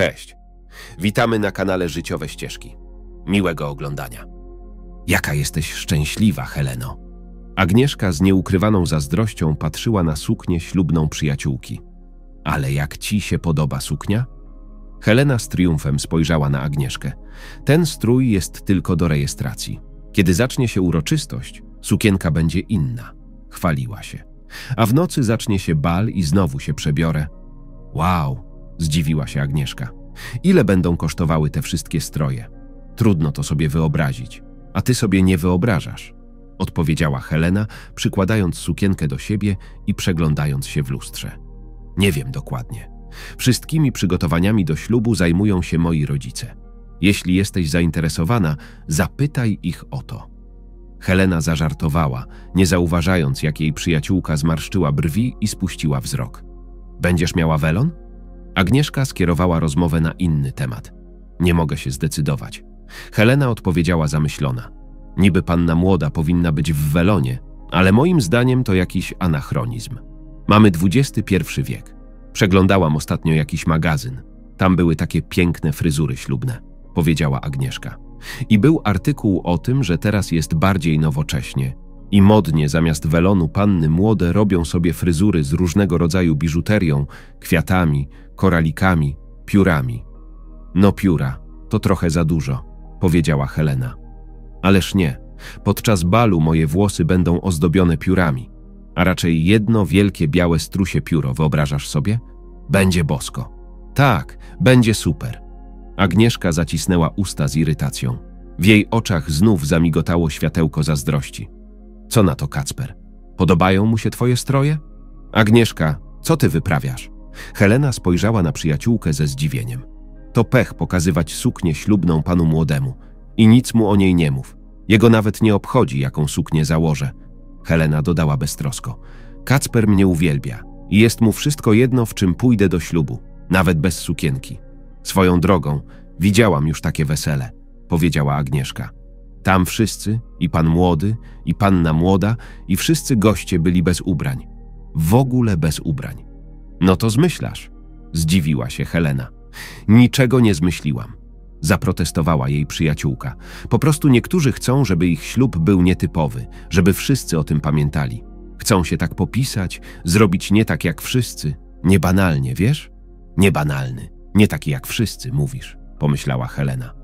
Cześć. Witamy na kanale Życiowe Ścieżki. Miłego oglądania. Jaka jesteś szczęśliwa, Heleno. Agnieszka z nieukrywaną zazdrością patrzyła na suknię ślubną przyjaciółki. Ale jak ci się podoba suknia? Helena z triumfem spojrzała na Agnieszkę. Ten strój jest tylko do rejestracji. Kiedy zacznie się uroczystość, sukienka będzie inna. Chwaliła się. A w nocy zacznie się bal i znowu się przebiorę. Wow, zdziwiła się Agnieszka. Ile będą kosztowały te wszystkie stroje? Trudno to sobie wyobrazić. A ty sobie nie wyobrażasz, odpowiedziała Helena, przykładając sukienkę do siebie i przeglądając się w lustrze. Nie wiem dokładnie. Wszystkimi przygotowaniami do ślubu zajmują się moi rodzice. Jeśli jesteś zainteresowana, zapytaj ich o to. Helena zażartowała, nie zauważając, jak jej przyjaciółka zmarszczyła brwi i spuściła wzrok. Będziesz miała welon? Agnieszka skierowała rozmowę na inny temat. Nie mogę się zdecydować. Helena odpowiedziała zamyślona. Niby panna młoda powinna być w welonie, ale moim zdaniem to jakiś anachronizm. Mamy XXI wiek. Przeglądałam ostatnio jakiś magazyn. Tam były takie piękne fryzury ślubne, powiedziała Agnieszka. I był artykuł o tym, że teraz jest bardziej nowocześnie i modnie zamiast welonu panny młode robią sobie fryzury z różnego rodzaju biżuterią, kwiatami, koralikami, piórami. No pióra, to trochę za dużo, powiedziała Helena. Ależ nie, podczas balu moje włosy będą ozdobione piórami, a raczej jedno wielkie białe strusie pióro, wyobrażasz sobie? Będzie bosko. Tak, będzie super. Agnieszka zacisnęła usta z irytacją. W jej oczach znów zamigotało światełko zazdrości. Co na to, Kacper? Podobają mu się twoje stroje? Agnieszka, co ty wyprawiasz? Helena spojrzała na przyjaciółkę ze zdziwieniem. To pech pokazywać suknię ślubną panu młodemu. I nic mu o niej nie mów. Jego nawet nie obchodzi, jaką suknię założę. Helena dodała beztrosko. Kacper mnie uwielbia i jest mu wszystko jedno, w czym pójdę do ślubu, nawet bez sukienki. Swoją drogą, widziałam już takie wesele, powiedziała Agnieszka. Tam wszyscy, i pan młody, i panna młoda, i wszyscy goście byli bez ubrań. W ogóle bez ubrań. No to zmyślasz, zdziwiła się Helena. Niczego nie zmyśliłam. Zaprotestowała jej przyjaciółka. Po prostu niektórzy chcą, żeby ich ślub był nietypowy, żeby wszyscy o tym pamiętali. Chcą się tak popisać, zrobić nie tak jak wszyscy. Niebanalnie, wiesz? Niebanalny, nie taki jak wszyscy, mówisz, pomyślała Helena.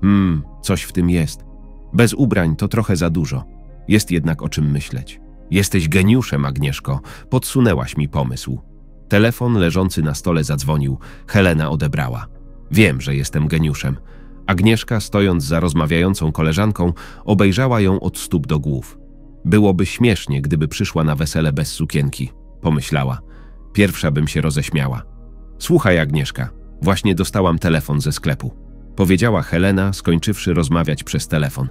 Hmm, coś w tym jest. Bez ubrań to trochę za dużo. Jest jednak o czym myśleć. Jesteś geniuszem, Agnieszko. Podsunęłaś mi pomysł. Telefon leżący na stole zadzwonił. Helena odebrała. Wiem, że jestem geniuszem. Agnieszka, stojąc za rozmawiającą koleżanką, obejrzała ją od stóp do głów. Byłoby śmiesznie, gdyby przyszła na wesele bez sukienki, pomyślała. Pierwsza bym się roześmiała. Słuchaj, Agnieszka, właśnie dostałam telefon ze sklepu. Powiedziała Helena, skończywszy rozmawiać przez telefon.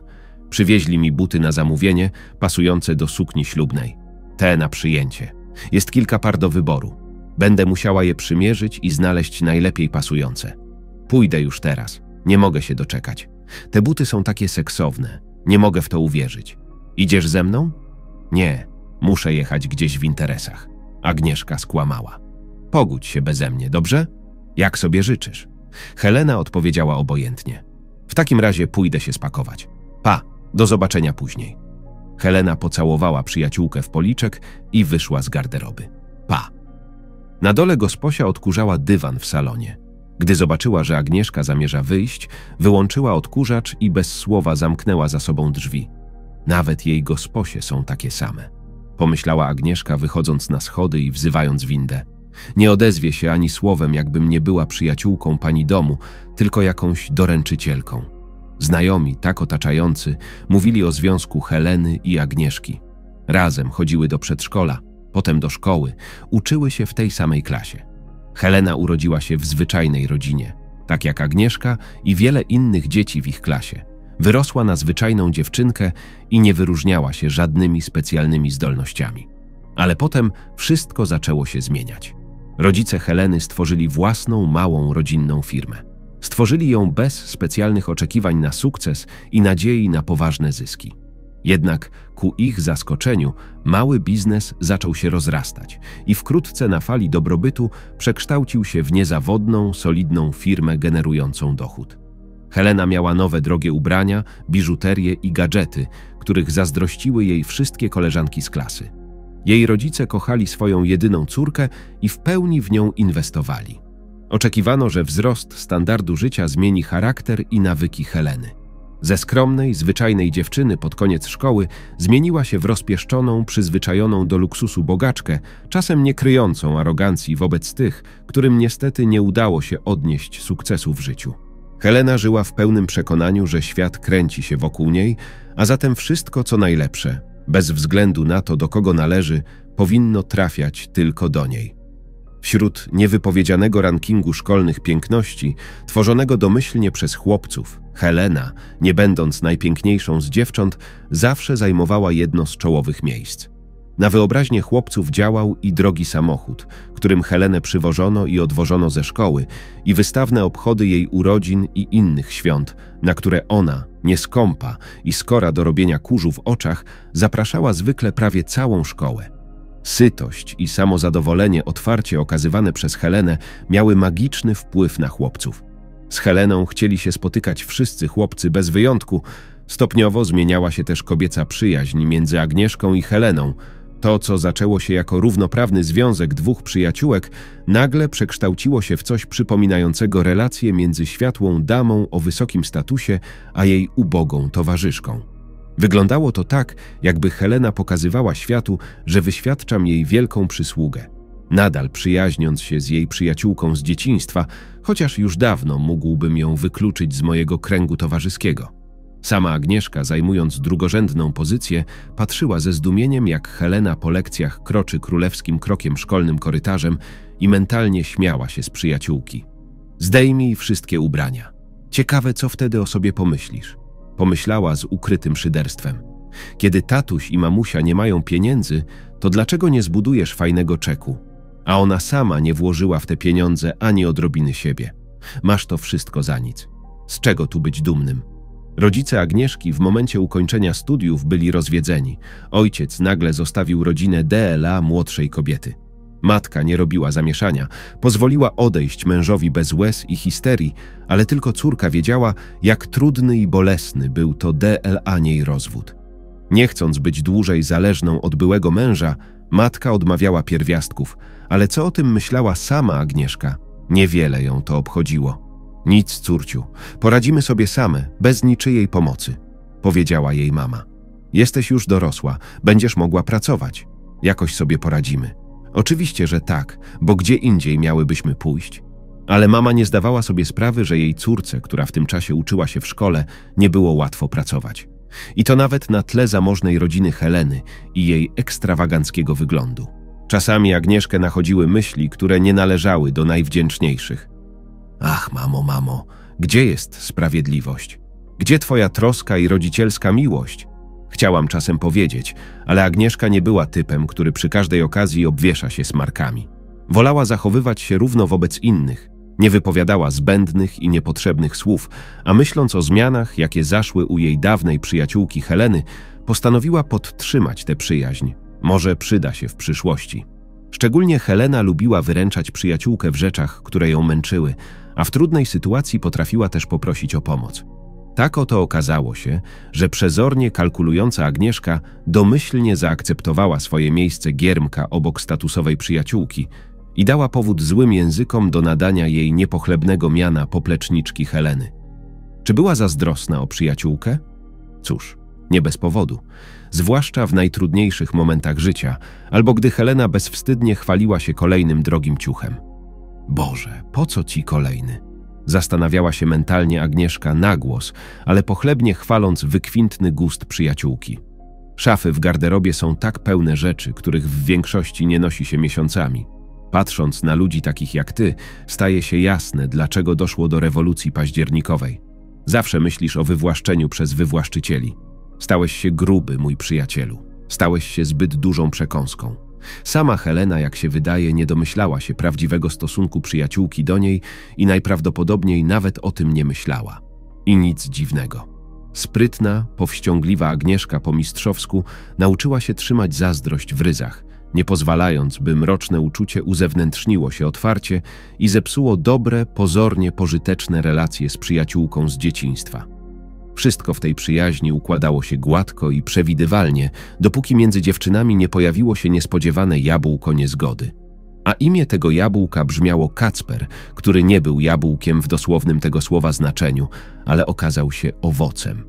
Przywieźli mi buty na zamówienie, pasujące do sukni ślubnej. Te na przyjęcie. Jest kilka par do wyboru. Będę musiała je przymierzyć i znaleźć najlepiej pasujące. Pójdę już teraz. Nie mogę się doczekać. Te buty są takie seksowne. Nie mogę w to uwierzyć. Idziesz ze mną? Nie, muszę jechać gdzieś w interesach. Agnieszka skłamała. Pogódź się beze mnie, dobrze? Jak sobie życzysz? Helena odpowiedziała obojętnie. W takim razie pójdę się spakować. Pa, do zobaczenia później. Helena pocałowała przyjaciółkę w policzek i wyszła z garderoby. Pa. Na dole gosposia odkurzała dywan w salonie. Gdy zobaczyła, że Agnieszka zamierza wyjść, wyłączyła odkurzacz i bez słowa zamknęła za sobą drzwi. Nawet jej gosposie są takie same. Pomyślała Agnieszka, wychodząc na schody i wzywając windę. Nie odezwie się ani słowem, jakbym nie była przyjaciółką pani domu, tylko jakąś doręczycielką. Znajomi, tak otaczający, mówili o związku Heleny i Agnieszki. Razem chodziły do przedszkola, potem do szkoły, uczyły się w tej samej klasie. Helena urodziła się w zwyczajnej rodzinie, tak jak Agnieszka i wiele innych dzieci w ich klasie. Wyrosła na zwyczajną dziewczynkę i nie wyróżniała się żadnymi specjalnymi zdolnościami. Ale potem wszystko zaczęło się zmieniać. Rodzice Heleny stworzyli własną, małą, rodzinną firmę. Stworzyli ją bez specjalnych oczekiwań na sukces i nadziei na poważne zyski. Jednak ku ich zaskoczeniu mały biznes zaczął się rozrastać i wkrótce na fali dobrobytu przekształcił się w niezawodną, solidną firmę generującą dochód. Helena miała nowe drogie ubrania, biżuterię i gadżety, których zazdrościły jej wszystkie koleżanki z klasy. Jej rodzice kochali swoją jedyną córkę i w pełni w nią inwestowali. Oczekiwano, że wzrost standardu życia zmieni charakter i nawyki Heleny. Ze skromnej, zwyczajnej dziewczyny pod koniec szkoły zmieniła się w rozpieszczoną, przyzwyczajoną do luksusu bogaczkę, czasem nie kryjącą arogancji wobec tych, którym niestety nie udało się odnieść sukcesu w życiu. Helena żyła w pełnym przekonaniu, że świat kręci się wokół niej, a zatem wszystko co najlepsze, bez względu na to, do kogo należy, powinno trafiać tylko do niej. Wśród niewypowiedzianego rankingu szkolnych piękności, tworzonego domyślnie przez chłopców, Helena, nie będąc najpiękniejszą z dziewcząt, zawsze zajmowała jedno z czołowych miejsc. Na wyobraźnię chłopców działał i drogi samochód, którym Helenę przywożono i odwożono ze szkoły, i wystawne obchody jej urodzin i innych świąt, na które ona, nieskąpa i skora do robienia kurzu w oczach, zapraszała zwykle prawie całą szkołę. Sytość i samozadowolenie otwarcie okazywane przez Helenę miały magiczny wpływ na chłopców. Z Heleną chcieli się spotykać wszyscy chłopcy bez wyjątku. Stopniowo zmieniała się też kobieca przyjaźń między Agnieszką i Heleną. To, co zaczęło się jako równoprawny związek dwóch przyjaciółek, nagle przekształciło się w coś przypominającego relację między światłą damą o wysokim statusie, a jej ubogą towarzyszką. Wyglądało to tak, jakby Helena pokazywała światu, że wyświadczam jej wielką przysługę. Nadal przyjaźniąc się z jej przyjaciółką z dzieciństwa, chociaż już dawno mógłbym ją wykluczyć z mojego kręgu towarzyskiego. Sama Agnieszka, zajmując drugorzędną pozycję, patrzyła ze zdumieniem, jak Helena po lekcjach kroczy królewskim krokiem szkolnym korytarzem i mentalnie śmiała się z przyjaciółki. Zdejmij wszystkie ubrania. Ciekawe, co wtedy o sobie pomyślisz pomyślała z ukrytym szyderstwem. Kiedy tatuś i mamusia nie mają pieniędzy, to dlaczego nie zbudujesz fajnego czeku? A ona sama nie włożyła w te pieniądze ani odrobiny siebie. Masz to wszystko za nic. Z czego tu być dumnym? Rodzice Agnieszki w momencie ukończenia studiów byli rozwiedzeni. Ojciec nagle zostawił rodzinę DLA młodszej kobiety. Matka nie robiła zamieszania, pozwoliła odejść mężowi bez łez i histerii, ale tylko córka wiedziała, jak trudny i bolesny był to DLA niej rozwód. Nie chcąc być dłużej zależną od byłego męża, matka odmawiała pierwiastków, ale co o tym myślała sama Agnieszka? Niewiele ją to obchodziło. Nic, córciu, poradzimy sobie same, bez niczyjej pomocy, powiedziała jej mama. Jesteś już dorosła, będziesz mogła pracować. Jakoś sobie poradzimy. Oczywiście, że tak, bo gdzie indziej miałybyśmy pójść? Ale mama nie zdawała sobie sprawy, że jej córce, która w tym czasie uczyła się w szkole, nie było łatwo pracować. I to nawet na tle zamożnej rodziny Heleny i jej ekstrawaganckiego wyglądu. Czasami Agnieszkę nachodziły myśli, które nie należały do najwdzięczniejszych. Ach, mamo, mamo, gdzie jest sprawiedliwość? Gdzie twoja troska i rodzicielska miłość? Chciałam czasem powiedzieć, ale Agnieszka nie była typem, który przy każdej okazji obwiesza się smarkami. Wolała zachowywać się równo wobec innych, nie wypowiadała zbędnych i niepotrzebnych słów, a myśląc o zmianach, jakie zaszły u jej dawnej przyjaciółki Heleny, postanowiła podtrzymać tę przyjaźń. Może przyda się w przyszłości. Szczególnie Helena lubiła wyręczać przyjaciółkę w rzeczach, które ją męczyły, a w trudnej sytuacji potrafiła też poprosić o pomoc. Tak oto okazało się, że przezornie kalkulująca Agnieszka domyślnie zaakceptowała swoje miejsce giermka obok statusowej przyjaciółki i dała powód złym językom do nadania jej niepochlebnego miana popleczniczki Heleny. Czy była zazdrosna o przyjaciółkę? Cóż, nie bez powodu, zwłaszcza w najtrudniejszych momentach życia, albo gdy Helena bezwstydnie chwaliła się kolejnym drogim ciuchem. Boże, po co ci kolejny? Zastanawiała się mentalnie Agnieszka na głos, ale pochlebnie chwaląc wykwintny gust przyjaciółki. Szafy w garderobie są tak pełne rzeczy, których w większości nie nosi się miesiącami. Patrząc na ludzi takich jak ty, staje się jasne, dlaczego doszło do rewolucji październikowej. Zawsze myślisz o wywłaszczeniu przez wywłaszczycieli. Stałeś się gruby, mój przyjacielu. Stałeś się zbyt dużą przekąską. Sama Helena, jak się wydaje, nie domyślała się prawdziwego stosunku przyjaciółki do niej i najprawdopodobniej nawet o tym nie myślała. I nic dziwnego. Sprytna, powściągliwa Agnieszka po mistrzowsku nauczyła się trzymać zazdrość w ryzach, nie pozwalając, by mroczne uczucie uzewnętrzniło się otwarcie i zepsuło dobre, pozornie pożyteczne relacje z przyjaciółką z dzieciństwa. Wszystko w tej przyjaźni układało się gładko i przewidywalnie, dopóki między dziewczynami nie pojawiło się niespodziewane jabłko niezgody. A imię tego jabłka brzmiało Kacper, który nie był jabłkiem w dosłownym tego słowa znaczeniu, ale okazał się owocem.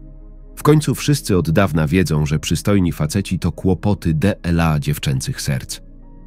W końcu wszyscy od dawna wiedzą, że przystojni faceci to kłopoty DLA dziewczęcych serc.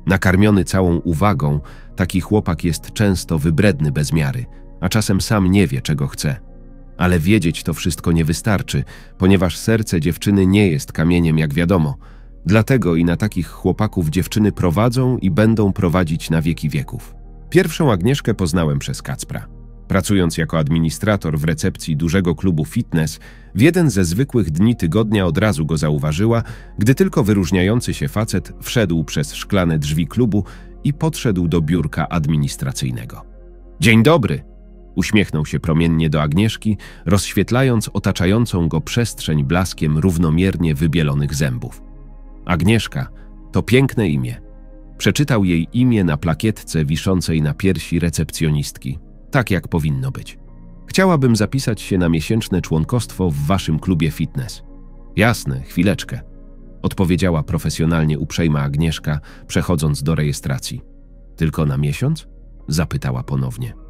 Nakarmiony całą uwagą, taki chłopak jest często wybredny bez miary, a czasem sam nie wie, czego chce. Ale wiedzieć to wszystko nie wystarczy, ponieważ serce dziewczyny nie jest kamieniem, jak wiadomo. Dlatego i na takich chłopaków dziewczyny prowadzą i będą prowadzić na wieki wieków. Pierwszą Agnieszkę poznałem przez Kacpra. Pracując jako administrator w recepcji dużego klubu fitness, w jeden ze zwykłych dni tygodnia od razu go zauważyła, gdy tylko wyróżniający się facet wszedł przez szklane drzwi klubu i podszedł do biurka administracyjnego. Dzień dobry! Uśmiechnął się promiennie do Agnieszki, rozświetlając otaczającą go przestrzeń blaskiem równomiernie wybielonych zębów. Agnieszka to piękne imię. Przeczytał jej imię na plakietce wiszącej na piersi recepcjonistki, tak jak powinno być. Chciałabym zapisać się na miesięczne członkostwo w waszym klubie fitness. Jasne, chwileczkę, odpowiedziała profesjonalnie uprzejma Agnieszka, przechodząc do rejestracji. Tylko na miesiąc? zapytała ponownie.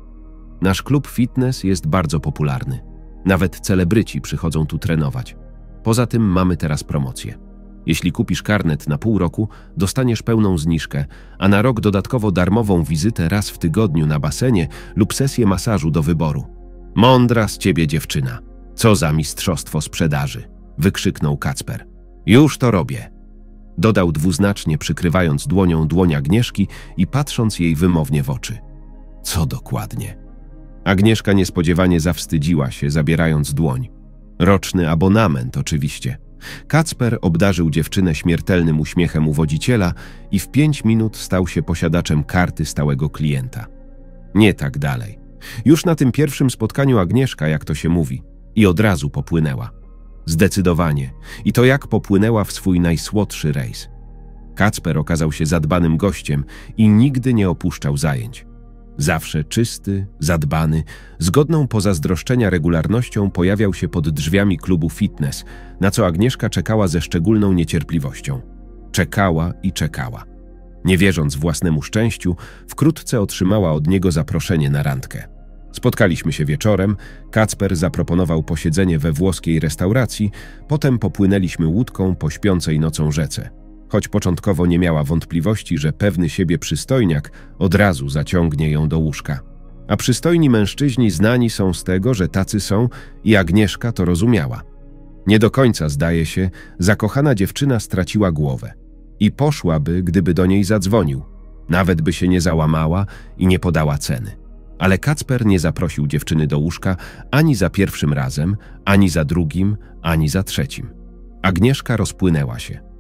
Nasz klub fitness jest bardzo popularny. Nawet celebryci przychodzą tu trenować. Poza tym mamy teraz promocję. Jeśli kupisz karnet na pół roku, dostaniesz pełną zniżkę, a na rok dodatkowo darmową wizytę raz w tygodniu na basenie lub sesję masażu do wyboru. Mądra z ciebie dziewczyna. Co za mistrzostwo sprzedaży! wykrzyknął Kacper. Już to robię. Dodał dwuznacznie, przykrywając dłonią dłoń Agnieszki i patrząc jej wymownie w oczy. Co dokładnie? Agnieszka niespodziewanie zawstydziła się, zabierając dłoń. Roczny abonament, oczywiście. Kacper obdarzył dziewczynę śmiertelnym uśmiechem uwodziciela i w pięć minut stał się posiadaczem karty stałego klienta. Nie tak dalej. Już na tym pierwszym spotkaniu Agnieszka, jak to się mówi, i od razu popłynęła. Zdecydowanie. I to jak popłynęła w swój najsłodszy rejs. Kacper okazał się zadbanym gościem i nigdy nie opuszczał zajęć. Zawsze czysty, zadbany, z godną pozazdroszczenia regularnością pojawiał się pod drzwiami klubu fitness, na co Agnieszka czekała ze szczególną niecierpliwością. Czekała i czekała. Nie wierząc własnemu szczęściu, wkrótce otrzymała od niego zaproszenie na randkę. Spotkaliśmy się wieczorem, Kacper zaproponował posiedzenie we włoskiej restauracji, potem popłynęliśmy łódką po śpiącej nocą rzece choć początkowo nie miała wątpliwości, że pewny siebie przystojniak od razu zaciągnie ją do łóżka. A przystojni mężczyźni znani są z tego, że tacy są i Agnieszka to rozumiała. Nie do końca, zdaje się, zakochana dziewczyna straciła głowę i poszłaby, gdyby do niej zadzwonił. Nawet by się nie załamała i nie podała ceny. Ale Kacper nie zaprosił dziewczyny do łóżka ani za pierwszym razem, ani za drugim, ani za trzecim. Agnieszka rozpłynęła się.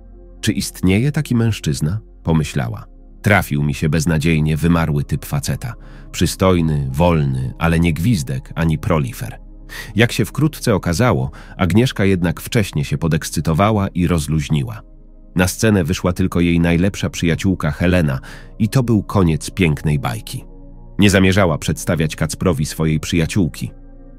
Czy istnieje taki mężczyzna? Pomyślała. Trafił mi się beznadziejnie wymarły typ faceta. Przystojny, wolny, ale nie gwizdek ani prolifer. Jak się wkrótce okazało, Agnieszka jednak wcześnie się podekscytowała i rozluźniła. Na scenę wyszła tylko jej najlepsza przyjaciółka Helena i to był koniec pięknej bajki. Nie zamierzała przedstawiać Kacprowi swojej przyjaciółki.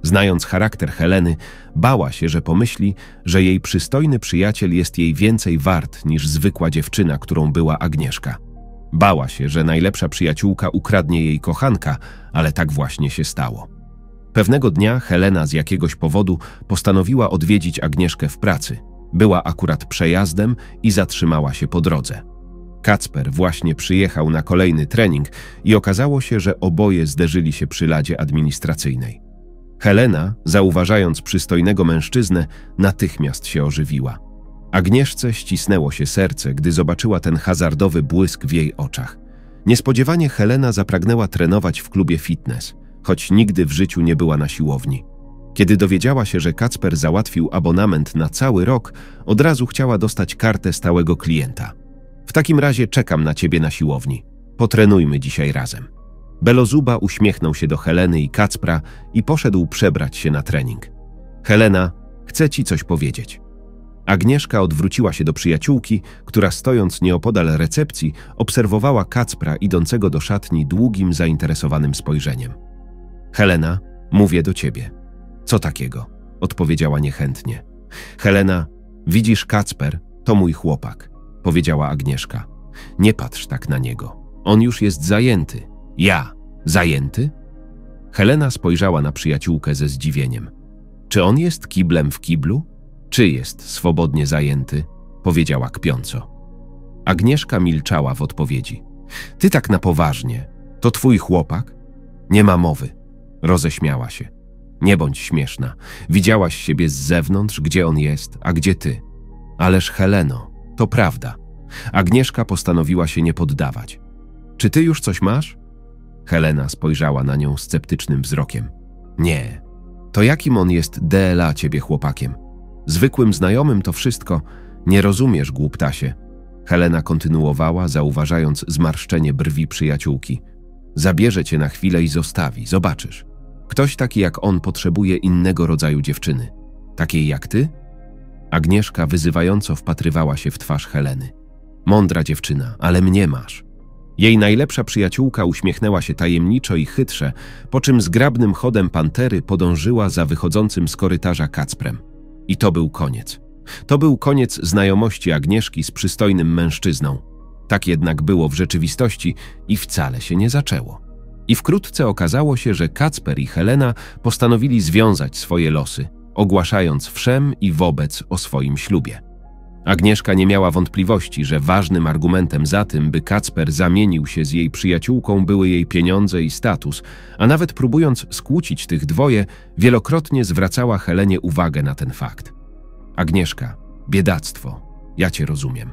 Znając charakter Heleny, bała się, że pomyśli, że jej przystojny przyjaciel jest jej więcej wart niż zwykła dziewczyna, którą była Agnieszka. Bała się, że najlepsza przyjaciółka ukradnie jej kochanka, ale tak właśnie się stało. Pewnego dnia Helena z jakiegoś powodu postanowiła odwiedzić Agnieszkę w pracy. Była akurat przejazdem i zatrzymała się po drodze. Kacper właśnie przyjechał na kolejny trening i okazało się, że oboje zderzyli się przy ladzie administracyjnej. Helena, zauważając przystojnego mężczyznę, natychmiast się ożywiła. Agnieszce ścisnęło się serce, gdy zobaczyła ten hazardowy błysk w jej oczach. Niespodziewanie Helena zapragnęła trenować w klubie fitness, choć nigdy w życiu nie była na siłowni. Kiedy dowiedziała się, że Kacper załatwił abonament na cały rok, od razu chciała dostać kartę stałego klienta. W takim razie czekam na ciebie na siłowni. Potrenujmy dzisiaj razem. Belozuba uśmiechnął się do Heleny i Kacpra i poszedł przebrać się na trening. Helena, Chcę ci coś powiedzieć. Agnieszka odwróciła się do przyjaciółki, która stojąc nieopodal recepcji obserwowała Kacpra idącego do szatni długim, zainteresowanym spojrzeniem. Helena, mówię do ciebie. Co takiego? Odpowiedziała niechętnie. Helena, widzisz Kacper, to mój chłopak, powiedziała Agnieszka. Nie patrz tak na niego. On już jest zajęty. Ja? Zajęty? Helena spojrzała na przyjaciółkę ze zdziwieniem. Czy on jest kiblem w kiblu? Czy jest swobodnie zajęty? Powiedziała kpiąco. Agnieszka milczała w odpowiedzi. Ty tak na poważnie. To twój chłopak? Nie ma mowy. Roześmiała się. Nie bądź śmieszna. Widziałaś siebie z zewnątrz, gdzie on jest, a gdzie ty. Ależ Heleno, to prawda. Agnieszka postanowiła się nie poddawać. Czy ty już coś masz? Helena spojrzała na nią sceptycznym wzrokiem. Nie. To jakim on jest DLA ciebie chłopakiem? Zwykłym znajomym to wszystko. Nie rozumiesz, głuptasie. Helena kontynuowała, zauważając zmarszczenie brwi przyjaciółki. Zabierze cię na chwilę i zostawi, zobaczysz. Ktoś taki jak on potrzebuje innego rodzaju dziewczyny. Takiej jak ty? Agnieszka wyzywająco wpatrywała się w twarz Heleny. Mądra dziewczyna, ale mnie masz. Jej najlepsza przyjaciółka uśmiechnęła się tajemniczo i chytrze, po czym zgrabnym chodem pantery podążyła za wychodzącym z korytarza Kacprem. I to był koniec. To był koniec znajomości Agnieszki z przystojnym mężczyzną. Tak jednak było w rzeczywistości i wcale się nie zaczęło. I wkrótce okazało się, że Kacper i Helena postanowili związać swoje losy, ogłaszając wszem i wobec o swoim ślubie. Agnieszka nie miała wątpliwości, że ważnym argumentem za tym, by Kacper zamienił się z jej przyjaciółką, były jej pieniądze i status, a nawet próbując skłócić tych dwoje, wielokrotnie zwracała Helenie uwagę na ten fakt. Agnieszka, biedactwo, ja cię rozumiem,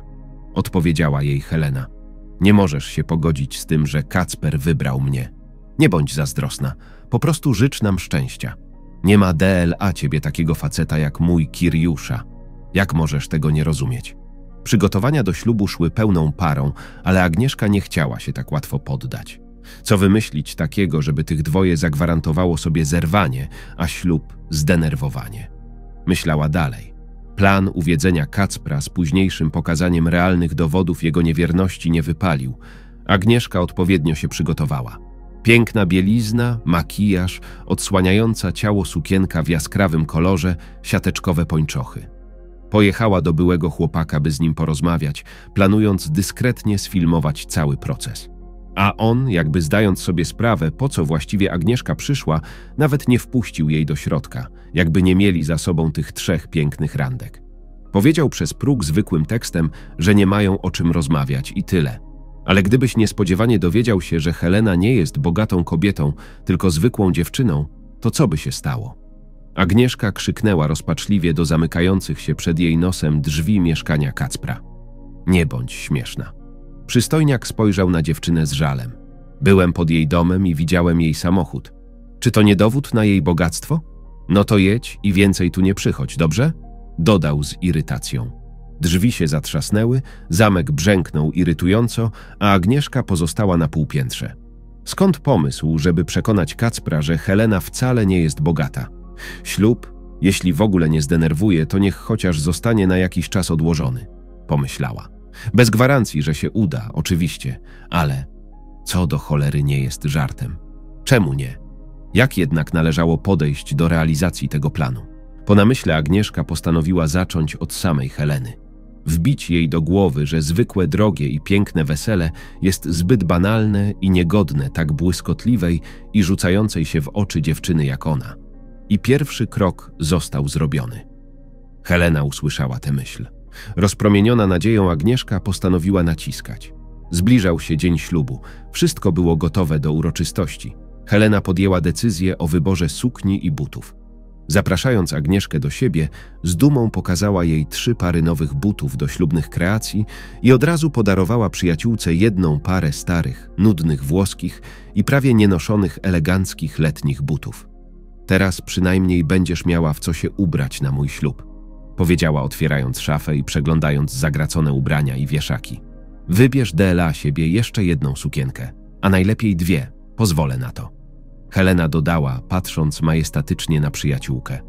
odpowiedziała jej Helena. Nie możesz się pogodzić z tym, że Kacper wybrał mnie. Nie bądź zazdrosna, po prostu życz nam szczęścia. Nie ma DLA ciebie takiego faceta jak mój Kiriusza. Jak możesz tego nie rozumieć? Przygotowania do ślubu szły pełną parą, ale Agnieszka nie chciała się tak łatwo poddać. Co wymyślić takiego, żeby tych dwoje zagwarantowało sobie zerwanie, a ślub zdenerwowanie? Myślała dalej. Plan uwiedzenia Kacpra z późniejszym pokazaniem realnych dowodów jego niewierności nie wypalił. Agnieszka odpowiednio się przygotowała. Piękna bielizna, makijaż, odsłaniająca ciało sukienka w jaskrawym kolorze, siateczkowe pończochy. Pojechała do byłego chłopaka, by z nim porozmawiać, planując dyskretnie sfilmować cały proces. A on, jakby zdając sobie sprawę, po co właściwie Agnieszka przyszła, nawet nie wpuścił jej do środka, jakby nie mieli za sobą tych trzech pięknych randek. Powiedział przez próg zwykłym tekstem, że nie mają o czym rozmawiać i tyle. Ale gdybyś niespodziewanie dowiedział się, że Helena nie jest bogatą kobietą, tylko zwykłą dziewczyną, to co by się stało? Agnieszka krzyknęła rozpaczliwie do zamykających się przed jej nosem drzwi mieszkania Kacpra. Nie bądź śmieszna. Przystojniak spojrzał na dziewczynę z żalem. Byłem pod jej domem i widziałem jej samochód. Czy to nie dowód na jej bogactwo? No to jedź i więcej tu nie przychodź, dobrze? Dodał z irytacją. Drzwi się zatrzasnęły, zamek brzęknął irytująco, a Agnieszka pozostała na półpiętrze. Skąd pomysł, żeby przekonać Kacpra, że Helena wcale nie jest bogata? Ślub, jeśli w ogóle nie zdenerwuje, to niech chociaż zostanie na jakiś czas odłożony, pomyślała. Bez gwarancji, że się uda, oczywiście, ale co do cholery nie jest żartem. Czemu nie? Jak jednak należało podejść do realizacji tego planu? Po namyśle Agnieszka postanowiła zacząć od samej Heleny. Wbić jej do głowy, że zwykłe, drogie i piękne wesele jest zbyt banalne i niegodne tak błyskotliwej i rzucającej się w oczy dziewczyny jak ona i pierwszy krok został zrobiony. Helena usłyszała tę myśl. Rozpromieniona nadzieją Agnieszka postanowiła naciskać. Zbliżał się dzień ślubu. Wszystko było gotowe do uroczystości. Helena podjęła decyzję o wyborze sukni i butów. Zapraszając Agnieszkę do siebie, z dumą pokazała jej trzy pary nowych butów do ślubnych kreacji i od razu podarowała przyjaciółce jedną parę starych, nudnych włoskich i prawie nienoszonych eleganckich letnich butów. Teraz przynajmniej będziesz miała w co się ubrać na mój ślub, powiedziała otwierając szafę i przeglądając zagracone ubrania i wieszaki. Wybierz dla siebie jeszcze jedną sukienkę, a najlepiej dwie, pozwolę na to. Helena dodała, patrząc majestatycznie na przyjaciółkę.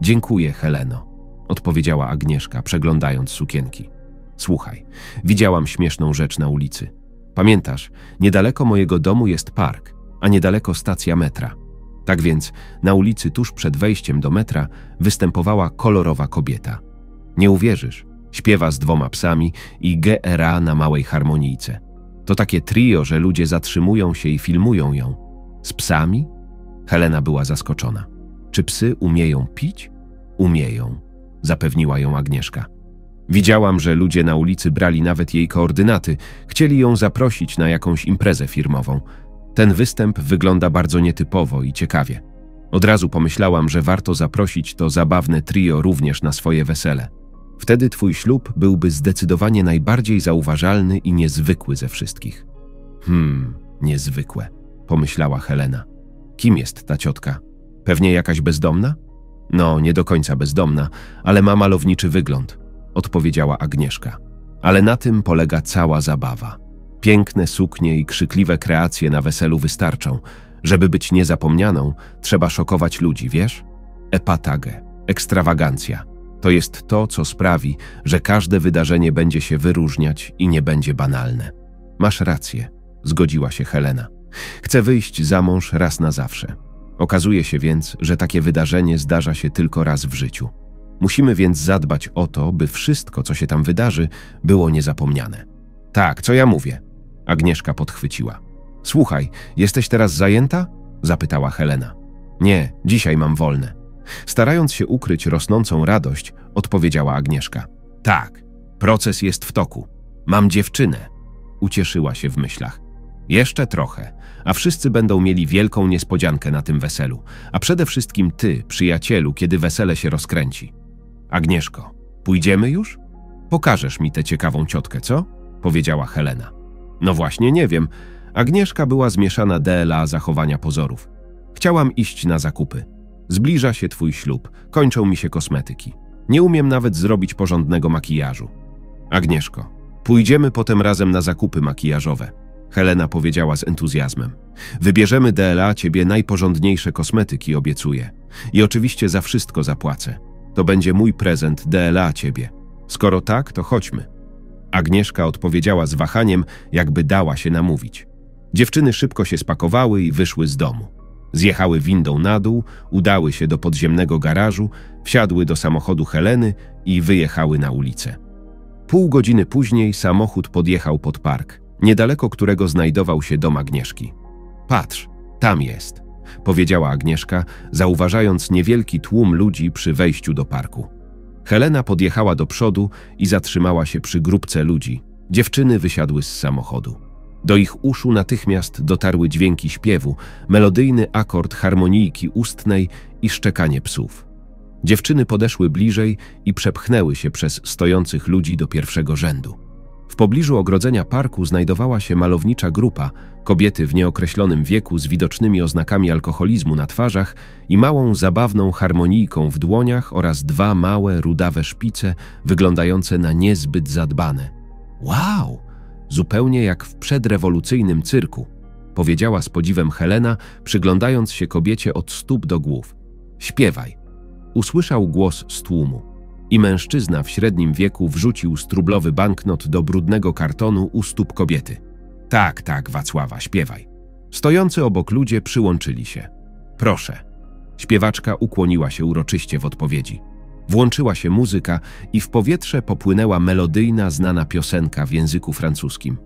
Dziękuję, Heleno. odpowiedziała Agnieszka, przeglądając sukienki. Słuchaj, widziałam śmieszną rzecz na ulicy. Pamiętasz, niedaleko mojego domu jest park, a niedaleko stacja metra. Tak więc na ulicy tuż przed wejściem do metra występowała kolorowa kobieta. Nie uwierzysz, śpiewa z dwoma psami i GRA na małej harmonijce. To takie trio, że ludzie zatrzymują się i filmują ją. Z psami? Helena była zaskoczona. Czy psy umieją pić? Umieją, zapewniła ją Agnieszka. Widziałam, że ludzie na ulicy brali nawet jej koordynaty, chcieli ją zaprosić na jakąś imprezę firmową. Ten występ wygląda bardzo nietypowo i ciekawie. Od razu pomyślałam, że warto zaprosić to zabawne trio również na swoje wesele. Wtedy twój ślub byłby zdecydowanie najbardziej zauważalny i niezwykły ze wszystkich. Hmm, niezwykłe, pomyślała Helena. Kim jest ta ciotka? Pewnie jakaś bezdomna? No, nie do końca bezdomna, ale ma malowniczy wygląd, odpowiedziała Agnieszka. Ale na tym polega cała zabawa. Piękne suknie i krzykliwe kreacje na weselu wystarczą. Żeby być niezapomnianą, trzeba szokować ludzi, wiesz? Epatage, ekstrawagancja. To jest to, co sprawi, że każde wydarzenie będzie się wyróżniać i nie będzie banalne. Masz rację, zgodziła się Helena. Chcę wyjść za mąż raz na zawsze. Okazuje się więc, że takie wydarzenie zdarza się tylko raz w życiu. Musimy więc zadbać o to, by wszystko, co się tam wydarzy, było niezapomniane. Tak, co ja mówię? Agnieszka podchwyciła. Słuchaj, jesteś teraz zajęta? zapytała Helena. Nie, dzisiaj mam wolne. Starając się ukryć rosnącą radość, odpowiedziała Agnieszka. Tak, proces jest w toku. Mam dziewczynę. Ucieszyła się w myślach. Jeszcze trochę, a wszyscy będą mieli wielką niespodziankę na tym weselu, a przede wszystkim ty, przyjacielu, kiedy wesele się rozkręci. Agnieszko, pójdziemy już? Pokażesz mi tę ciekawą ciotkę, co? powiedziała Helena. No właśnie, nie wiem. Agnieszka była zmieszana DLA zachowania pozorów. Chciałam iść na zakupy. Zbliża się twój ślub, kończą mi się kosmetyki. Nie umiem nawet zrobić porządnego makijażu. Agnieszko, pójdziemy potem razem na zakupy makijażowe. Helena powiedziała z entuzjazmem. Wybierzemy DLA ciebie najporządniejsze kosmetyki, obiecuję. I oczywiście za wszystko zapłacę. To będzie mój prezent DLA ciebie. Skoro tak, to chodźmy. Agnieszka odpowiedziała z wahaniem, jakby dała się namówić. Dziewczyny szybko się spakowały i wyszły z domu. Zjechały windą na dół, udały się do podziemnego garażu, wsiadły do samochodu Heleny i wyjechały na ulicę. Pół godziny później samochód podjechał pod park, niedaleko którego znajdował się dom Agnieszki. Patrz, tam jest, powiedziała Agnieszka, zauważając niewielki tłum ludzi przy wejściu do parku. Helena podjechała do przodu i zatrzymała się przy grupce ludzi. Dziewczyny wysiadły z samochodu. Do ich uszu natychmiast dotarły dźwięki śpiewu, melodyjny akord harmonijki ustnej i szczekanie psów. Dziewczyny podeszły bliżej i przepchnęły się przez stojących ludzi do pierwszego rzędu. W pobliżu ogrodzenia parku znajdowała się malownicza grupa, kobiety w nieokreślonym wieku z widocznymi oznakami alkoholizmu na twarzach i małą zabawną harmonijką w dłoniach oraz dwa małe, rudawe szpice wyglądające na niezbyt zadbane. Wow! Zupełnie jak w przedrewolucyjnym cyrku, powiedziała z podziwem Helena, przyglądając się kobiecie od stóp do głów. Śpiewaj. Usłyszał głos z tłumu i mężczyzna w średnim wieku wrzucił strublowy banknot do brudnego kartonu u stóp kobiety. Tak, tak, Wacława, śpiewaj. Stojący obok ludzie przyłączyli się. Proszę. Śpiewaczka ukłoniła się uroczyście w odpowiedzi. Włączyła się muzyka i w powietrze popłynęła melodyjna, znana piosenka w języku francuskim.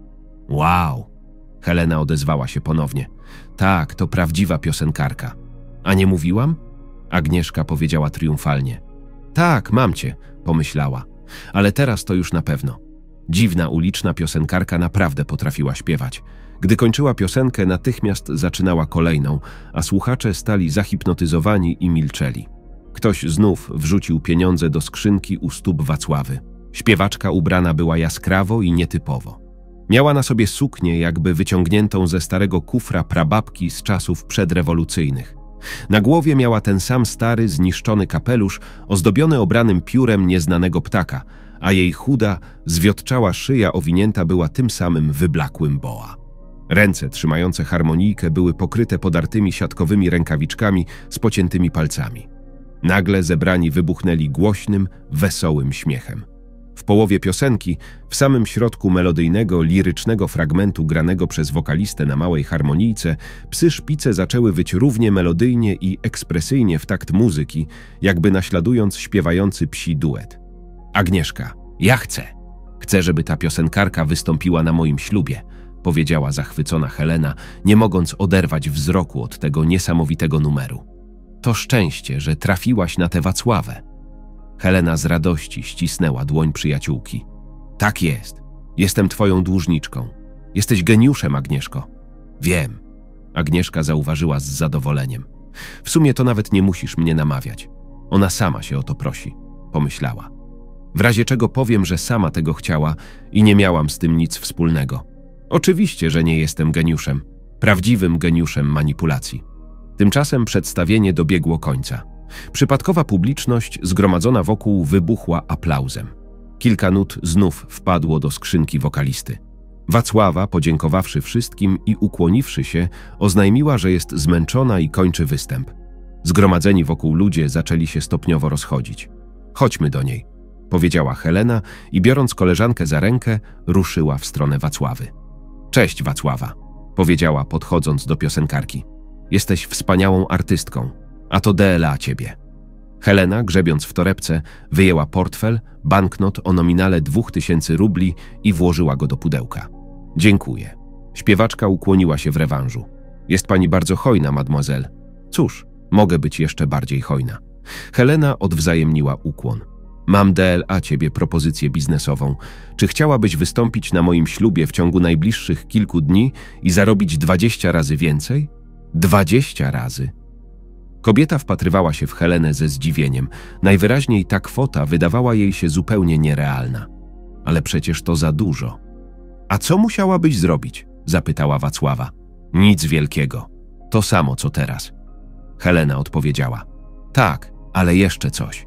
Wow! Helena odezwała się ponownie. Tak, to prawdziwa piosenkarka. A nie mówiłam? Agnieszka powiedziała triumfalnie. Tak, mam cię, pomyślała. Ale teraz to już na pewno. Dziwna uliczna piosenkarka naprawdę potrafiła śpiewać. Gdy kończyła piosenkę, natychmiast zaczynała kolejną, a słuchacze stali zahipnotyzowani i milczeli. Ktoś znów wrzucił pieniądze do skrzynki u stóp Wacławy. Śpiewaczka ubrana była jaskrawo i nietypowo. Miała na sobie suknię, jakby wyciągniętą ze starego kufra prababki z czasów przedrewolucyjnych. Na głowie miała ten sam stary, zniszczony kapelusz, ozdobiony obranym piórem nieznanego ptaka, a jej chuda, zwiotczała szyja owinięta była tym samym wyblakłym boa. Ręce trzymające harmonijkę były pokryte podartymi siatkowymi rękawiczkami z pociętymi palcami. Nagle zebrani wybuchnęli głośnym, wesołym śmiechem. Połowie piosenki, w samym środku melodyjnego, lirycznego fragmentu granego przez wokalistę na małej harmonijce, psy szpice zaczęły wyć równie melodyjnie i ekspresyjnie w takt muzyki, jakby naśladując śpiewający psi duet. Agnieszka, ja chcę. Chcę, żeby ta piosenkarka wystąpiła na moim ślubie, powiedziała zachwycona Helena, nie mogąc oderwać wzroku od tego niesamowitego numeru. To szczęście, że trafiłaś na tę Wacławę. Helena z radości ścisnęła dłoń przyjaciółki. Tak jest. Jestem twoją dłużniczką. Jesteś geniuszem, Agnieszko. Wiem. Agnieszka zauważyła z zadowoleniem. W sumie to nawet nie musisz mnie namawiać. Ona sama się o to prosi, pomyślała. W razie czego powiem, że sama tego chciała i nie miałam z tym nic wspólnego. Oczywiście, że nie jestem geniuszem, prawdziwym geniuszem manipulacji. Tymczasem przedstawienie dobiegło końca. Przypadkowa publiczność zgromadzona wokół wybuchła aplauzem. Kilka nut znów wpadło do skrzynki wokalisty. Wacława, podziękowawszy wszystkim i ukłoniwszy się, oznajmiła, że jest zmęczona i kończy występ. Zgromadzeni wokół ludzie zaczęli się stopniowo rozchodzić. Chodźmy do niej, powiedziała Helena i biorąc koleżankę za rękę, ruszyła w stronę Wacławy. Cześć, Wacława, powiedziała podchodząc do piosenkarki. Jesteś wspaniałą artystką, a to DLA ciebie. Helena, grzebiąc w torebce, wyjęła portfel, banknot o nominale dwóch tysięcy rubli i włożyła go do pudełka. Dziękuję. Śpiewaczka ukłoniła się w rewanżu. Jest pani bardzo hojna, mademoiselle. Cóż, mogę być jeszcze bardziej hojna. Helena odwzajemniła ukłon. Mam DLA ciebie propozycję biznesową. Czy chciałabyś wystąpić na moim ślubie w ciągu najbliższych kilku dni i zarobić dwadzieścia razy więcej? Dwadzieścia razy. Kobieta wpatrywała się w Helenę ze zdziwieniem. Najwyraźniej ta kwota wydawała jej się zupełnie nierealna. Ale przecież to za dużo. A co musiałabyś zrobić? zapytała Wacława. Nic wielkiego. To samo, co teraz. Helena odpowiedziała. Tak, ale jeszcze coś.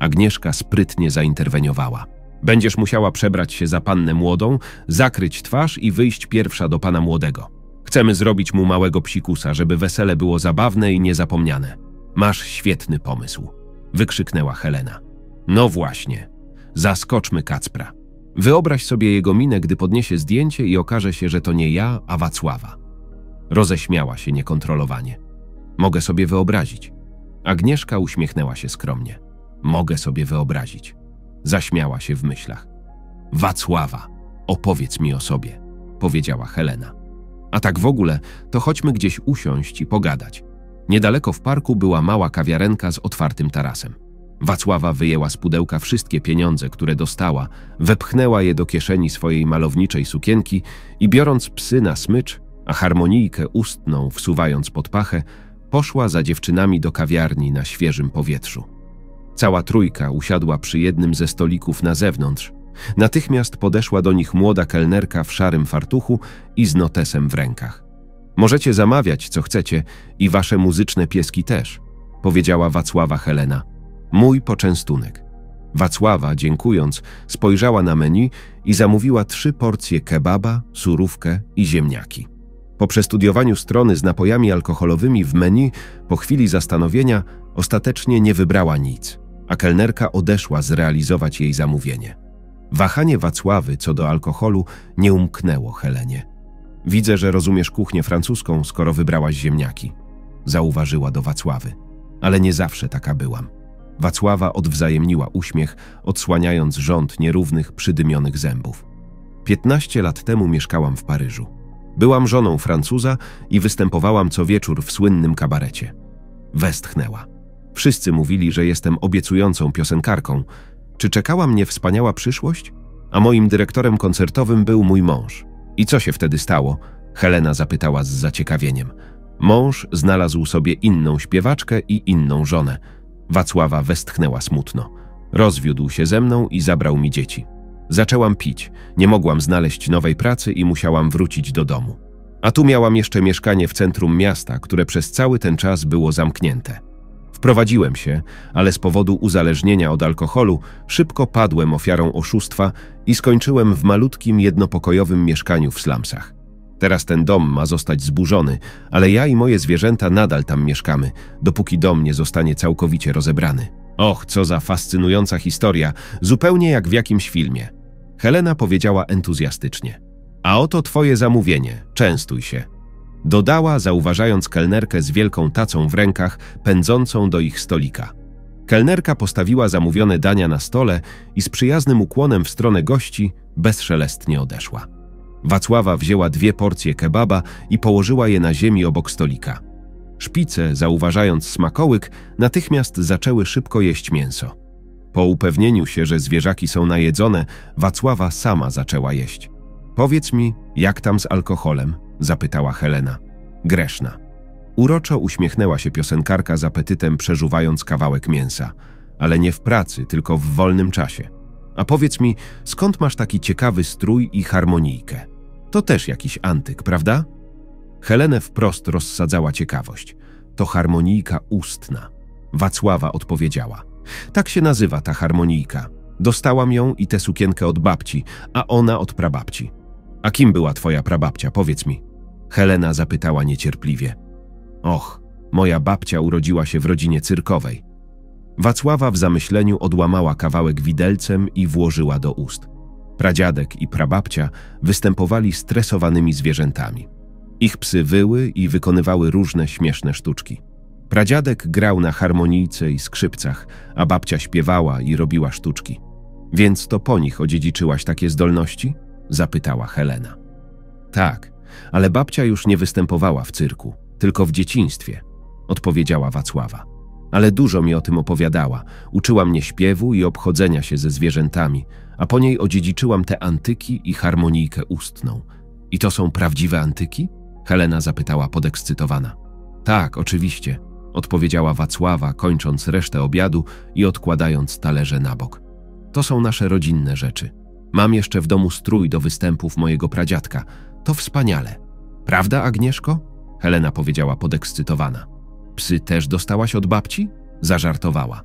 Agnieszka sprytnie zainterweniowała. Będziesz musiała przebrać się za pannę młodą, zakryć twarz i wyjść pierwsza do pana młodego. Chcemy zrobić mu małego psikusa, żeby wesele było zabawne i niezapomniane. Masz świetny pomysł, wykrzyknęła Helena. No właśnie, zaskoczmy Kacpra. Wyobraź sobie jego minę, gdy podniesie zdjęcie i okaże się, że to nie ja, a Wacława. Roześmiała się niekontrolowanie. Mogę sobie wyobrazić. Agnieszka uśmiechnęła się skromnie. Mogę sobie wyobrazić. Zaśmiała się w myślach. Wacława, opowiedz mi o sobie, powiedziała Helena. A tak w ogóle, to chodźmy gdzieś usiąść i pogadać. Niedaleko w parku była mała kawiarenka z otwartym tarasem. Wacława wyjęła z pudełka wszystkie pieniądze, które dostała, wepchnęła je do kieszeni swojej malowniczej sukienki i biorąc psy na smycz, a harmonijkę ustną wsuwając pod pachę, poszła za dziewczynami do kawiarni na świeżym powietrzu. Cała trójka usiadła przy jednym ze stolików na zewnątrz, Natychmiast podeszła do nich młoda kelnerka w szarym fartuchu i z notesem w rękach. Możecie zamawiać, co chcecie, i wasze muzyczne pieski też, powiedziała Wacława Helena. Mój poczęstunek. Wacława, dziękując, spojrzała na menu i zamówiła trzy porcje kebaba, surówkę i ziemniaki. Po przestudiowaniu strony z napojami alkoholowymi w menu, po chwili zastanowienia, ostatecznie nie wybrała nic, a kelnerka odeszła zrealizować jej zamówienie. Wahanie Wacławy co do alkoholu nie umknęło Helenie. Widzę, że rozumiesz kuchnię francuską, skoro wybrałaś ziemniaki. Zauważyła do Wacławy. Ale nie zawsze taka byłam. Wacława odwzajemniła uśmiech, odsłaniając rząd nierównych, przydymionych zębów. Piętnaście lat temu mieszkałam w Paryżu. Byłam żoną Francuza i występowałam co wieczór w słynnym kabarecie. Westchnęła. Wszyscy mówili, że jestem obiecującą piosenkarką, czy czekała mnie wspaniała przyszłość? A moim dyrektorem koncertowym był mój mąż. I co się wtedy stało? Helena zapytała z zaciekawieniem. Mąż znalazł sobie inną śpiewaczkę i inną żonę. Wacława westchnęła smutno. Rozwiódł się ze mną i zabrał mi dzieci. Zaczęłam pić, nie mogłam znaleźć nowej pracy i musiałam wrócić do domu. A tu miałam jeszcze mieszkanie w centrum miasta, które przez cały ten czas było zamknięte. Wprowadziłem się, ale z powodu uzależnienia od alkoholu szybko padłem ofiarą oszustwa i skończyłem w malutkim jednopokojowym mieszkaniu w slumsach. Teraz ten dom ma zostać zburzony, ale ja i moje zwierzęta nadal tam mieszkamy, dopóki dom nie zostanie całkowicie rozebrany. Och, co za fascynująca historia, zupełnie jak w jakimś filmie. Helena powiedziała entuzjastycznie. A oto twoje zamówienie, częstuj się. Dodała, zauważając kelnerkę z wielką tacą w rękach, pędzącą do ich stolika. Kelnerka postawiła zamówione dania na stole i z przyjaznym ukłonem w stronę gości bezszelestnie odeszła. Wacława wzięła dwie porcje kebaba i położyła je na ziemi obok stolika. Szpice, zauważając smakołyk, natychmiast zaczęły szybko jeść mięso. Po upewnieniu się, że zwierzaki są najedzone, Wacława sama zaczęła jeść. Powiedz mi, jak tam z alkoholem? Zapytała Helena. Greszna. Uroczo uśmiechnęła się piosenkarka z apetytem, przeżuwając kawałek mięsa. Ale nie w pracy, tylko w wolnym czasie. A powiedz mi, skąd masz taki ciekawy strój i harmonijkę? To też jakiś antyk, prawda? Helenę wprost rozsadzała ciekawość. To harmonijka ustna. Wacława odpowiedziała. Tak się nazywa ta harmonijka. Dostałam ją i tę sukienkę od babci, a ona od prababci. A kim była twoja prababcia, powiedz mi? Helena zapytała niecierpliwie. Och, moja babcia urodziła się w rodzinie cyrkowej. Wacława w zamyśleniu odłamała kawałek widelcem i włożyła do ust. Pradziadek i prababcia występowali stresowanymi zwierzętami. Ich psy wyły i wykonywały różne śmieszne sztuczki. Pradziadek grał na harmonijce i skrzypcach, a babcia śpiewała i robiła sztuczki. Więc to po nich odziedziczyłaś takie zdolności? zapytała Helena. Tak, ale babcia już nie występowała w cyrku, tylko w dzieciństwie, odpowiedziała Wacława. Ale dużo mi o tym opowiadała. Uczyła mnie śpiewu i obchodzenia się ze zwierzętami, a po niej odziedziczyłam te antyki i harmonijkę ustną. I to są prawdziwe antyki? Helena zapytała podekscytowana. Tak, oczywiście, odpowiedziała Wacława, kończąc resztę obiadu i odkładając talerze na bok. To są nasze rodzinne rzeczy. Mam jeszcze w domu strój do występów mojego pradziadka. To wspaniale. Prawda, Agnieszko? Helena powiedziała podekscytowana. Psy też dostałaś od babci? Zażartowała.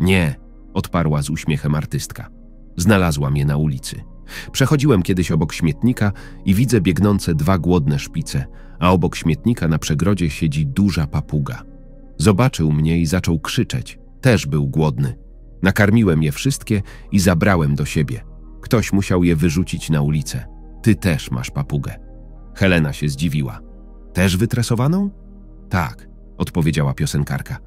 Nie, odparła z uśmiechem artystka. Znalazłam je na ulicy. Przechodziłem kiedyś obok śmietnika i widzę biegnące dwa głodne szpice, a obok śmietnika na przegrodzie siedzi duża papuga. Zobaczył mnie i zaczął krzyczeć. Też był głodny. Nakarmiłem je wszystkie i zabrałem do siebie. Ktoś musiał je wyrzucić na ulicę. Ty też masz papugę. Helena się zdziwiła. Też wytresowaną? Tak, odpowiedziała piosenkarka.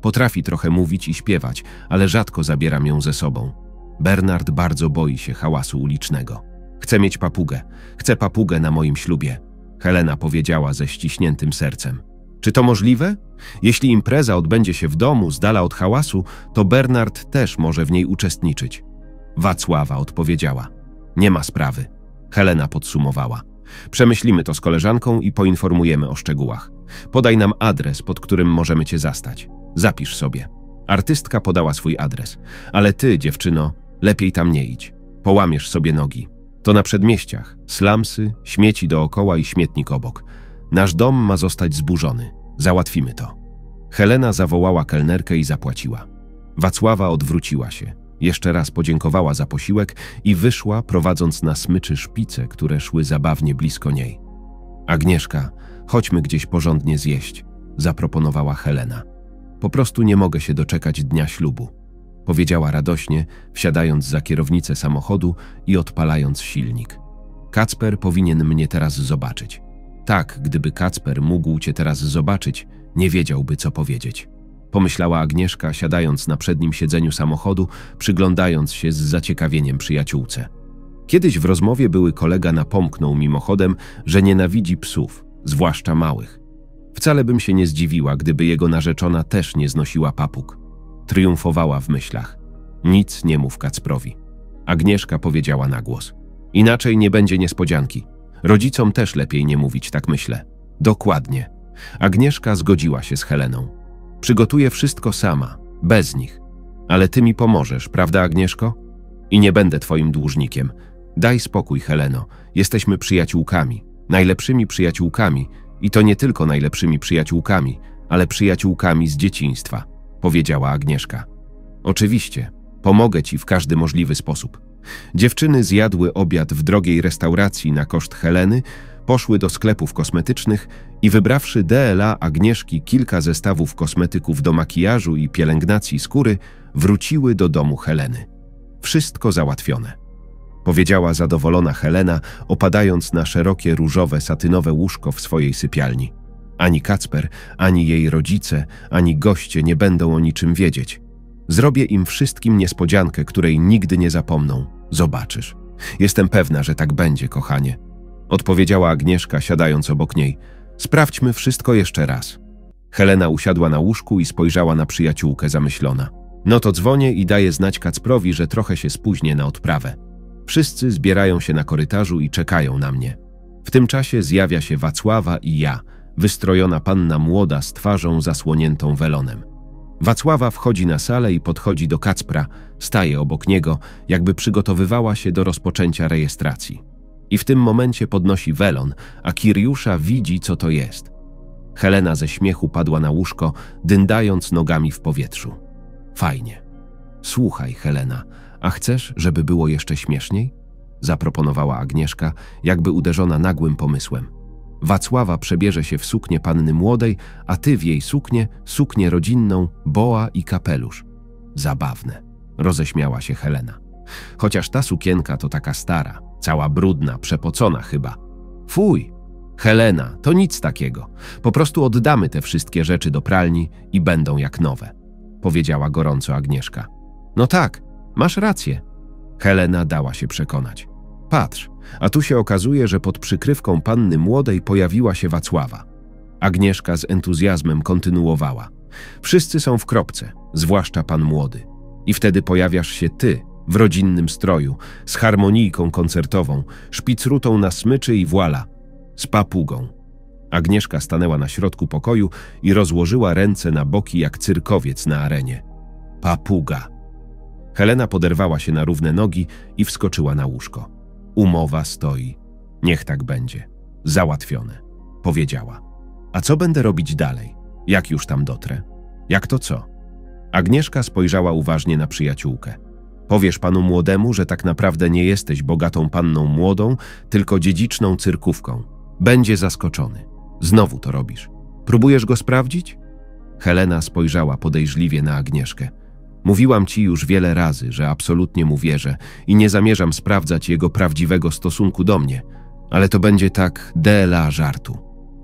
Potrafi trochę mówić i śpiewać, ale rzadko zabieram ją ze sobą. Bernard bardzo boi się hałasu ulicznego. Chcę mieć papugę. Chcę papugę na moim ślubie. Helena powiedziała ze ściśniętym sercem. Czy to możliwe? Jeśli impreza odbędzie się w domu, z dala od hałasu, to Bernard też może w niej uczestniczyć. Wacława odpowiedziała. Nie ma sprawy. Helena podsumowała. Przemyślimy to z koleżanką i poinformujemy o szczegółach. Podaj nam adres, pod którym możemy cię zastać. Zapisz sobie. Artystka podała swój adres. Ale ty, dziewczyno, lepiej tam nie idź. Połamiesz sobie nogi. To na przedmieściach. Slamsy, śmieci dookoła i śmietnik obok. Nasz dom ma zostać zburzony. Załatwimy to. Helena zawołała kelnerkę i zapłaciła. Wacława odwróciła się. Jeszcze raz podziękowała za posiłek i wyszła, prowadząc na smyczy szpice, które szły zabawnie blisko niej. Agnieszka, chodźmy gdzieś porządnie zjeść, zaproponowała Helena. Po prostu nie mogę się doczekać dnia ślubu, powiedziała radośnie, wsiadając za kierownicę samochodu i odpalając silnik. Kacper powinien mnie teraz zobaczyć. Tak, gdyby Kacper mógł cię teraz zobaczyć, nie wiedziałby, co powiedzieć. Pomyślała Agnieszka, siadając na przednim siedzeniu samochodu, przyglądając się z zaciekawieniem przyjaciółce. Kiedyś w rozmowie były kolega napomknął mimochodem, że nienawidzi psów, zwłaszcza małych. Wcale bym się nie zdziwiła, gdyby jego narzeczona też nie znosiła papug. Triumfowała w myślach. Nic nie mów Kacprowi. Agnieszka powiedziała na głos. Inaczej nie będzie niespodzianki. Rodzicom też lepiej nie mówić, tak myślę. Dokładnie. Agnieszka zgodziła się z Heleną. Przygotuję wszystko sama, bez nich. Ale ty mi pomożesz, prawda, Agnieszko? I nie będę twoim dłużnikiem. Daj spokój, Heleno. Jesteśmy przyjaciółkami, najlepszymi przyjaciółkami i to nie tylko najlepszymi przyjaciółkami, ale przyjaciółkami z dzieciństwa, powiedziała Agnieszka. Oczywiście, pomogę ci w każdy możliwy sposób. Dziewczyny zjadły obiad w drogiej restauracji na koszt Heleny, poszły do sklepów kosmetycznych i wybrawszy DLA Agnieszki kilka zestawów kosmetyków do makijażu i pielęgnacji skóry, wróciły do domu Heleny. Wszystko załatwione. Powiedziała zadowolona Helena, opadając na szerokie różowe satynowe łóżko w swojej sypialni. Ani Kacper, ani jej rodzice, ani goście nie będą o niczym wiedzieć. Zrobię im wszystkim niespodziankę, której nigdy nie zapomną. Zobaczysz. Jestem pewna, że tak będzie, kochanie. Odpowiedziała Agnieszka, siadając obok niej. Sprawdźmy wszystko jeszcze raz. Helena usiadła na łóżku i spojrzała na przyjaciółkę zamyślona. No to dzwonię i daję znać Kacprowi, że trochę się spóźnię na odprawę. Wszyscy zbierają się na korytarzu i czekają na mnie. W tym czasie zjawia się Wacława i ja, wystrojona panna młoda z twarzą zasłoniętą welonem. Wacława wchodzi na salę i podchodzi do Kacpra, staje obok niego, jakby przygotowywała się do rozpoczęcia rejestracji. I w tym momencie podnosi welon, a Kiriusza widzi, co to jest. Helena ze śmiechu padła na łóżko, dyndając nogami w powietrzu. Fajnie. Słuchaj, Helena, a chcesz, żeby było jeszcze śmieszniej? Zaproponowała Agnieszka, jakby uderzona nagłym pomysłem. Wacława przebierze się w suknię panny młodej, a ty w jej suknię, suknię rodzinną, boa i kapelusz. Zabawne, roześmiała się Helena. Chociaż ta sukienka to taka stara, cała brudna, przepocona chyba. Fuj! Helena, to nic takiego. Po prostu oddamy te wszystkie rzeczy do pralni i będą jak nowe, powiedziała gorąco Agnieszka. No tak, masz rację. Helena dała się przekonać. Patrz, a tu się okazuje, że pod przykrywką panny młodej pojawiła się Wacława. Agnieszka z entuzjazmem kontynuowała. Wszyscy są w kropce, zwłaszcza pan młody. I wtedy pojawiasz się ty, w rodzinnym stroju, z harmonijką koncertową, szpicrutą na smyczy i włala, z papugą. Agnieszka stanęła na środku pokoju i rozłożyła ręce na boki jak cyrkowiec na arenie. Papuga. Helena poderwała się na równe nogi i wskoczyła na łóżko. Umowa stoi. Niech tak będzie. Załatwione. Powiedziała. A co będę robić dalej? Jak już tam dotrę? Jak to co? Agnieszka spojrzała uważnie na przyjaciółkę. Powiesz panu młodemu, że tak naprawdę nie jesteś bogatą panną młodą, tylko dziedziczną cyrkówką. Będzie zaskoczony. Znowu to robisz. Próbujesz go sprawdzić? Helena spojrzała podejrzliwie na Agnieszkę. Mówiłam ci już wiele razy, że absolutnie mu wierzę i nie zamierzam sprawdzać jego prawdziwego stosunku do mnie, ale to będzie tak dela żartu.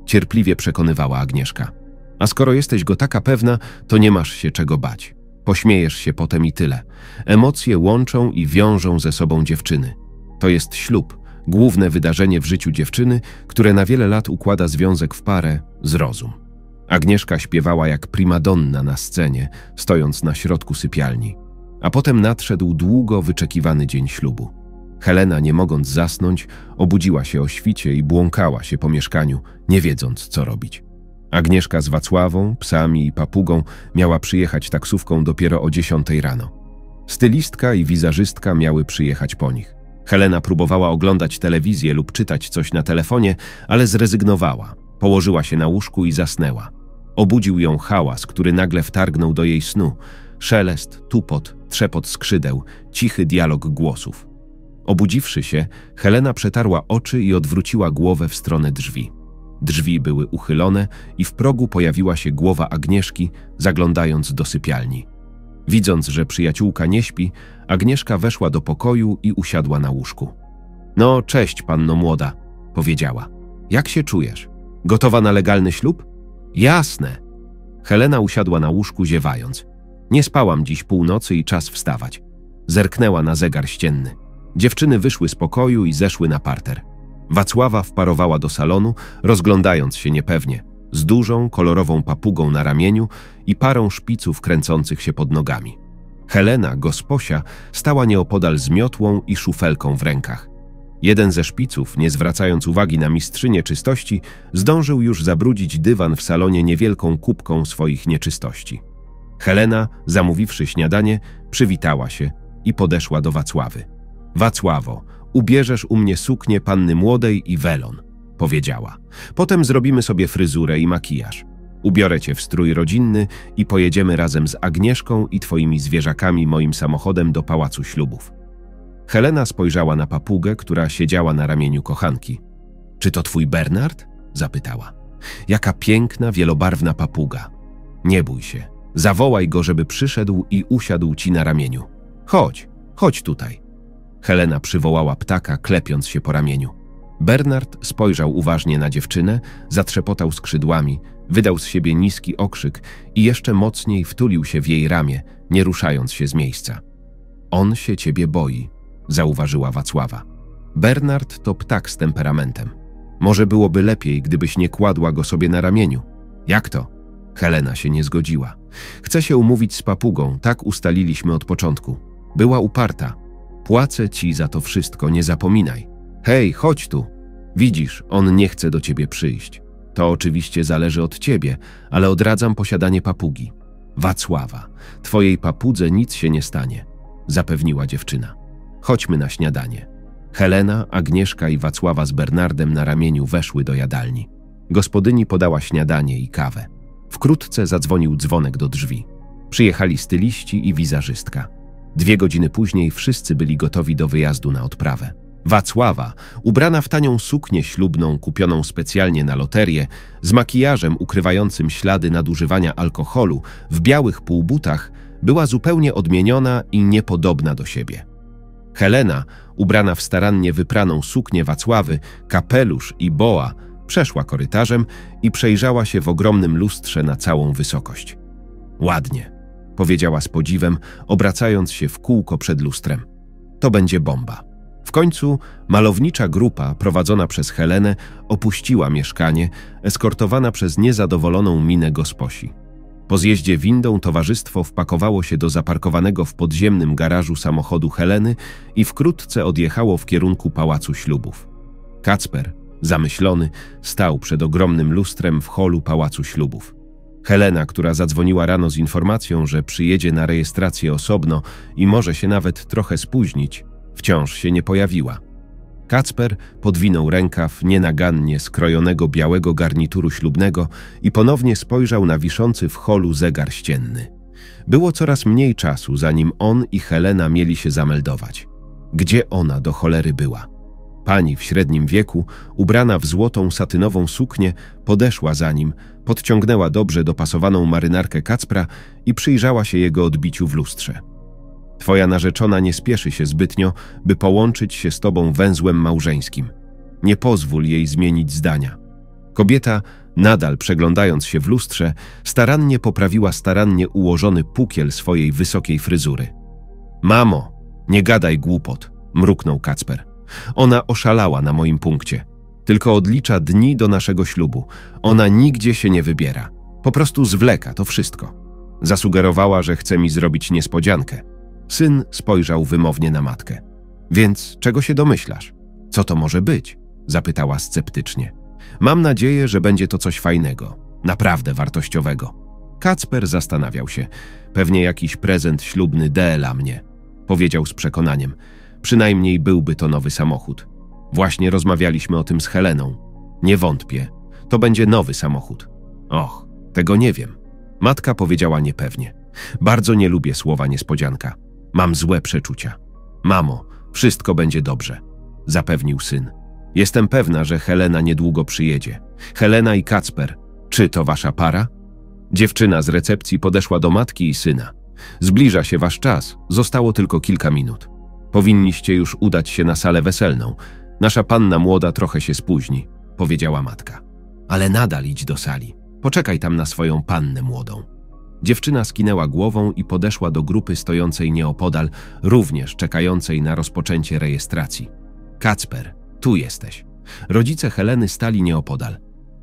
Cierpliwie przekonywała Agnieszka. A skoro jesteś go taka pewna, to nie masz się czego bać. Pośmiejesz się potem i tyle. Emocje łączą i wiążą ze sobą dziewczyny. To jest ślub, główne wydarzenie w życiu dziewczyny, które na wiele lat układa związek w parę z rozum. Agnieszka śpiewała jak primadonna na scenie, stojąc na środku sypialni. A potem nadszedł długo wyczekiwany dzień ślubu. Helena, nie mogąc zasnąć, obudziła się o świcie i błąkała się po mieszkaniu, nie wiedząc, co robić. Agnieszka z Wacławą, psami i papugą miała przyjechać taksówką dopiero o dziesiątej rano. Stylistka i wizerzystka miały przyjechać po nich. Helena próbowała oglądać telewizję lub czytać coś na telefonie, ale zrezygnowała. Położyła się na łóżku i zasnęła. Obudził ją hałas, który nagle wtargnął do jej snu. Szelest, tupot, trzepot skrzydeł, cichy dialog głosów. Obudziwszy się, Helena przetarła oczy i odwróciła głowę w stronę drzwi. Drzwi były uchylone i w progu pojawiła się głowa Agnieszki, zaglądając do sypialni. Widząc, że przyjaciółka nie śpi, Agnieszka weszła do pokoju i usiadła na łóżku. No, cześć, panno młoda, powiedziała. Jak się czujesz? Gotowa na legalny ślub? Jasne. Helena usiadła na łóżku, ziewając. Nie spałam dziś północy i czas wstawać. Zerknęła na zegar ścienny. Dziewczyny wyszły z pokoju i zeszły na parter. Wacława wparowała do salonu, rozglądając się niepewnie, z dużą, kolorową papugą na ramieniu i parą szpiców kręcących się pod nogami. Helena, gosposia, stała nieopodal z miotłą i szufelką w rękach. Jeden ze szpiców, nie zwracając uwagi na mistrzynię czystości, zdążył już zabrudzić dywan w salonie niewielką kubką swoich nieczystości. Helena, zamówiwszy śniadanie, przywitała się i podeszła do Wacławy. Wacławo, ubierzesz u mnie suknię panny młodej i welon, powiedziała. Potem zrobimy sobie fryzurę i makijaż. Ubiorę cię w strój rodzinny i pojedziemy razem z Agnieszką i twoimi zwierzakami moim samochodem do pałacu ślubów. Helena spojrzała na papugę, która siedziała na ramieniu kochanki. Czy to twój Bernard? zapytała. Jaka piękna, wielobarwna papuga. Nie bój się. Zawołaj go, żeby przyszedł i usiadł ci na ramieniu. Chodź, chodź tutaj. Helena przywołała ptaka, klepiąc się po ramieniu. Bernard spojrzał uważnie na dziewczynę, zatrzepotał skrzydłami, wydał z siebie niski okrzyk i jeszcze mocniej wtulił się w jej ramię, nie ruszając się z miejsca. On się ciebie boi, zauważyła Wacława. Bernard to ptak z temperamentem. Może byłoby lepiej, gdybyś nie kładła go sobie na ramieniu. Jak to? Helena się nie zgodziła. Chcę się umówić z papugą, tak ustaliliśmy od początku. Była uparta. Płacę ci za to wszystko, nie zapominaj. Hej, chodź tu. Widzisz, on nie chce do ciebie przyjść. To oczywiście zależy od ciebie, ale odradzam posiadanie papugi. Wacława, twojej papudze nic się nie stanie, zapewniła dziewczyna. Chodźmy na śniadanie. Helena, Agnieszka i Wacława z Bernardem na ramieniu weszły do jadalni. Gospodyni podała śniadanie i kawę. Wkrótce zadzwonił dzwonek do drzwi. Przyjechali styliści i wizerzystka. Dwie godziny później wszyscy byli gotowi do wyjazdu na odprawę. Wacława, ubrana w tanią suknię ślubną kupioną specjalnie na loterię, z makijażem ukrywającym ślady nadużywania alkoholu, w białych półbutach, była zupełnie odmieniona i niepodobna do siebie. Helena, ubrana w starannie wypraną suknię Wacławy, kapelusz i boa, przeszła korytarzem i przejrzała się w ogromnym lustrze na całą wysokość. Ładnie, powiedziała z podziwem, obracając się w kółko przed lustrem. To będzie bomba. W końcu malownicza grupa prowadzona przez Helenę opuściła mieszkanie, eskortowana przez niezadowoloną minę gosposi. Po zjeździe windą towarzystwo wpakowało się do zaparkowanego w podziemnym garażu samochodu Heleny i wkrótce odjechało w kierunku pałacu ślubów. Kacper, zamyślony, stał przed ogromnym lustrem w holu pałacu ślubów. Helena, która zadzwoniła rano z informacją, że przyjedzie na rejestrację osobno i może się nawet trochę spóźnić, wciąż się nie pojawiła. Kacper podwinął rękaw nienagannie skrojonego białego garnituru ślubnego i ponownie spojrzał na wiszący w holu zegar ścienny. Było coraz mniej czasu, zanim on i Helena mieli się zameldować. Gdzie ona do cholery była? Pani w średnim wieku, ubrana w złotą satynową suknię, podeszła za nim, podciągnęła dobrze dopasowaną marynarkę Kacpra i przyjrzała się jego odbiciu w lustrze. Twoja narzeczona nie spieszy się zbytnio, by połączyć się z tobą węzłem małżeńskim. Nie pozwól jej zmienić zdania. Kobieta, nadal przeglądając się w lustrze, starannie poprawiła starannie ułożony pukiel swojej wysokiej fryzury. Mamo, nie gadaj głupot, mruknął Kacper. Ona oszalała na moim punkcie. Tylko odlicza dni do naszego ślubu. Ona nigdzie się nie wybiera. Po prostu zwleka to wszystko. Zasugerowała, że chce mi zrobić niespodziankę. Syn spojrzał wymownie na matkę. Więc czego się domyślasz? Co to może być? Zapytała sceptycznie. Mam nadzieję, że będzie to coś fajnego, naprawdę wartościowego. Kacper zastanawiał się. Pewnie jakiś prezent ślubny dla mnie, powiedział z przekonaniem. Przynajmniej byłby to nowy samochód. Właśnie rozmawialiśmy o tym z Heleną. Nie wątpię. To będzie nowy samochód. Och, tego nie wiem. Matka powiedziała niepewnie. Bardzo nie lubię słowa niespodzianka. Mam złe przeczucia. Mamo, wszystko będzie dobrze, zapewnił syn. Jestem pewna, że Helena niedługo przyjedzie. Helena i Kacper, czy to wasza para? Dziewczyna z recepcji podeszła do matki i syna. Zbliża się wasz czas, zostało tylko kilka minut. Powinniście już udać się na salę weselną. Nasza panna młoda trochę się spóźni, powiedziała matka. Ale nadal idź do sali. Poczekaj tam na swoją pannę młodą. Dziewczyna skinęła głową i podeszła do grupy stojącej nieopodal, również czekającej na rozpoczęcie rejestracji. Kacper, tu jesteś. Rodzice Heleny stali nieopodal.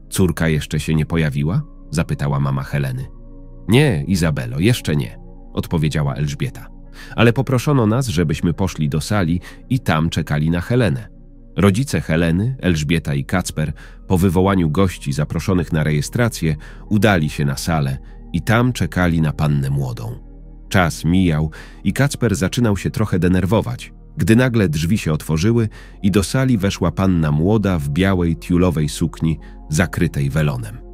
Córka jeszcze się nie pojawiła? zapytała mama Heleny. Nie, Izabelo, jeszcze nie, odpowiedziała Elżbieta. Ale poproszono nas, żebyśmy poszli do sali i tam czekali na Helenę. Rodzice Heleny, Elżbieta i Kacper, po wywołaniu gości zaproszonych na rejestrację, udali się na salę i tam czekali na pannę młodą. Czas mijał i Kacper zaczynał się trochę denerwować, gdy nagle drzwi się otworzyły i do sali weszła panna młoda w białej tiulowej sukni zakrytej welonem.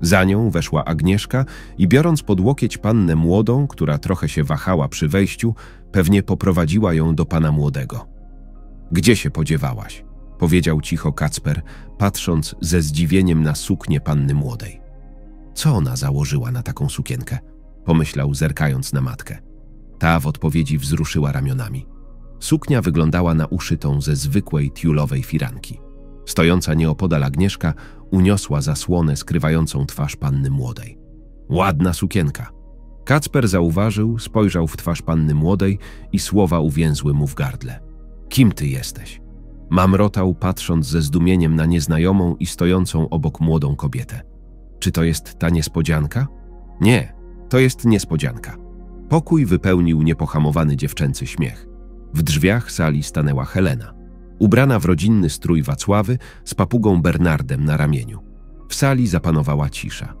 Za nią weszła Agnieszka i biorąc pod łokieć pannę młodą, która trochę się wahała przy wejściu, pewnie poprowadziła ją do pana młodego. Gdzie się podziewałaś? Powiedział cicho Kacper, patrząc ze zdziwieniem na suknię panny młodej. Co ona założyła na taką sukienkę? Pomyślał, zerkając na matkę. Ta w odpowiedzi wzruszyła ramionami. Suknia wyglądała na uszytą ze zwykłej tiulowej firanki. Stojąca nieopodal Agnieszka uniosła zasłonę skrywającą twarz panny młodej. Ładna sukienka. Kacper zauważył, spojrzał w twarz panny młodej i słowa uwięzły mu w gardle. Kim ty jesteś? Mamrotał, patrząc ze zdumieniem na nieznajomą i stojącą obok młodą kobietę. Czy to jest ta niespodzianka? Nie, to jest niespodzianka. Pokój wypełnił niepohamowany dziewczęcy śmiech. W drzwiach sali stanęła Helena, ubrana w rodzinny strój Wacławy z papugą Bernardem na ramieniu. W sali zapanowała cisza.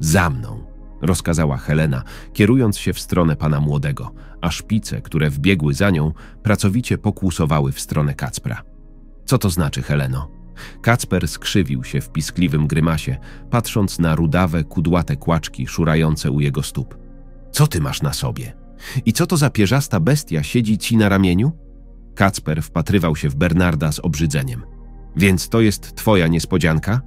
Za mną, rozkazała Helena, kierując się w stronę pana młodego, a szpice, które wbiegły za nią, pracowicie pokłusowały w stronę Kacpra. Co to znaczy, Heleno? Kacper skrzywił się w piskliwym grymasie, patrząc na rudawe, kudłate kłaczki szurające u jego stóp. Co ty masz na sobie? I co to za pierzasta bestia siedzi ci na ramieniu? Kacper wpatrywał się w Bernarda z obrzydzeniem. Więc to jest twoja niespodzianka?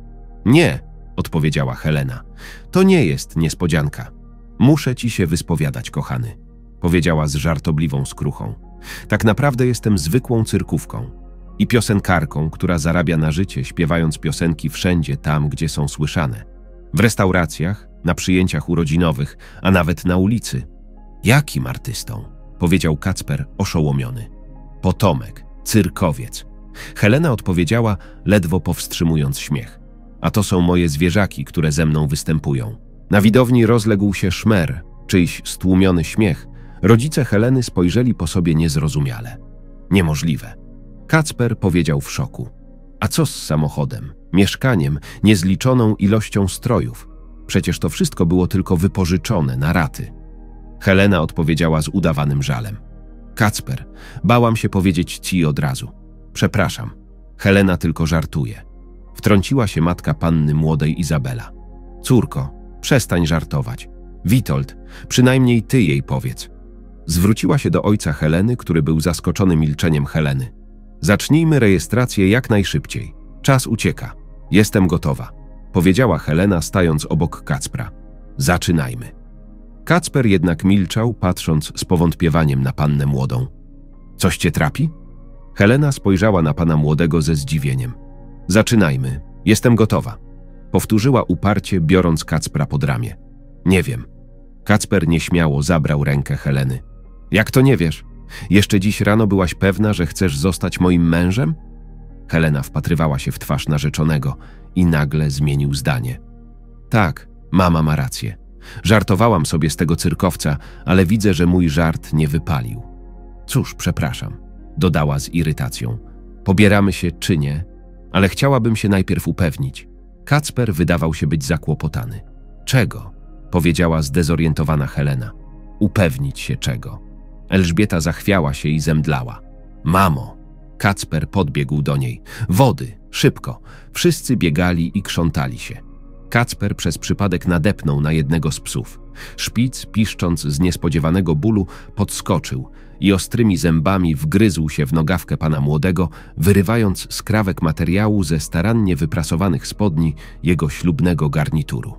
Nie, odpowiedziała Helena. To nie jest niespodzianka. Muszę ci się wyspowiadać, kochany, powiedziała z żartobliwą skruchą. Tak naprawdę jestem zwykłą cyrkówką i piosenkarką, która zarabia na życie śpiewając piosenki wszędzie tam, gdzie są słyszane. W restauracjach, na przyjęciach urodzinowych, a nawet na ulicy. Jakim artystą? powiedział Kacper oszołomiony. Potomek, cyrkowiec. Helena odpowiedziała, ledwo powstrzymując śmiech. A to są moje zwierzaki, które ze mną występują. Na widowni rozległ się szmer, czyjś stłumiony śmiech. Rodzice Heleny spojrzeli po sobie niezrozumiale. Niemożliwe. Kacper powiedział w szoku. A co z samochodem, mieszkaniem, niezliczoną ilością strojów? Przecież to wszystko było tylko wypożyczone na raty. Helena odpowiedziała z udawanym żalem. Kacper, bałam się powiedzieć ci od razu. Przepraszam. Helena tylko żartuje. Wtrąciła się matka panny młodej Izabela. Córko, przestań żartować. Witold, przynajmniej ty jej powiedz. Zwróciła się do ojca Heleny, który był zaskoczony milczeniem Heleny. Zacznijmy rejestrację jak najszybciej. Czas ucieka. Jestem gotowa, powiedziała Helena, stając obok Kacpra. Zaczynajmy. Kacper jednak milczał, patrząc z powątpiewaniem na pannę młodą. Coś cię trapi? Helena spojrzała na pana młodego ze zdziwieniem. Zaczynajmy. Jestem gotowa. Powtórzyła uparcie, biorąc Kacpra pod ramię. Nie wiem. Kacper nieśmiało zabrał rękę Heleny. Jak to nie wiesz? Jeszcze dziś rano byłaś pewna, że chcesz zostać moim mężem? Helena wpatrywała się w twarz narzeczonego i nagle zmienił zdanie. Tak, mama ma rację. Żartowałam sobie z tego cyrkowca, ale widzę, że mój żart nie wypalił. Cóż, przepraszam, dodała z irytacją. Pobieramy się czy nie, ale chciałabym się najpierw upewnić. Kacper wydawał się być zakłopotany. Czego? powiedziała zdezorientowana Helena. Upewnić się czego? Elżbieta zachwiała się i zemdlała. Mamo! Kacper podbiegł do niej. Wody, szybko. Wszyscy biegali i krzątali się. Kacper przez przypadek nadepnął na jednego z psów. Szpic, piszcząc z niespodziewanego bólu, podskoczył i ostrymi zębami wgryzł się w nogawkę pana młodego, wyrywając skrawek materiału ze starannie wyprasowanych spodni jego ślubnego garnituru.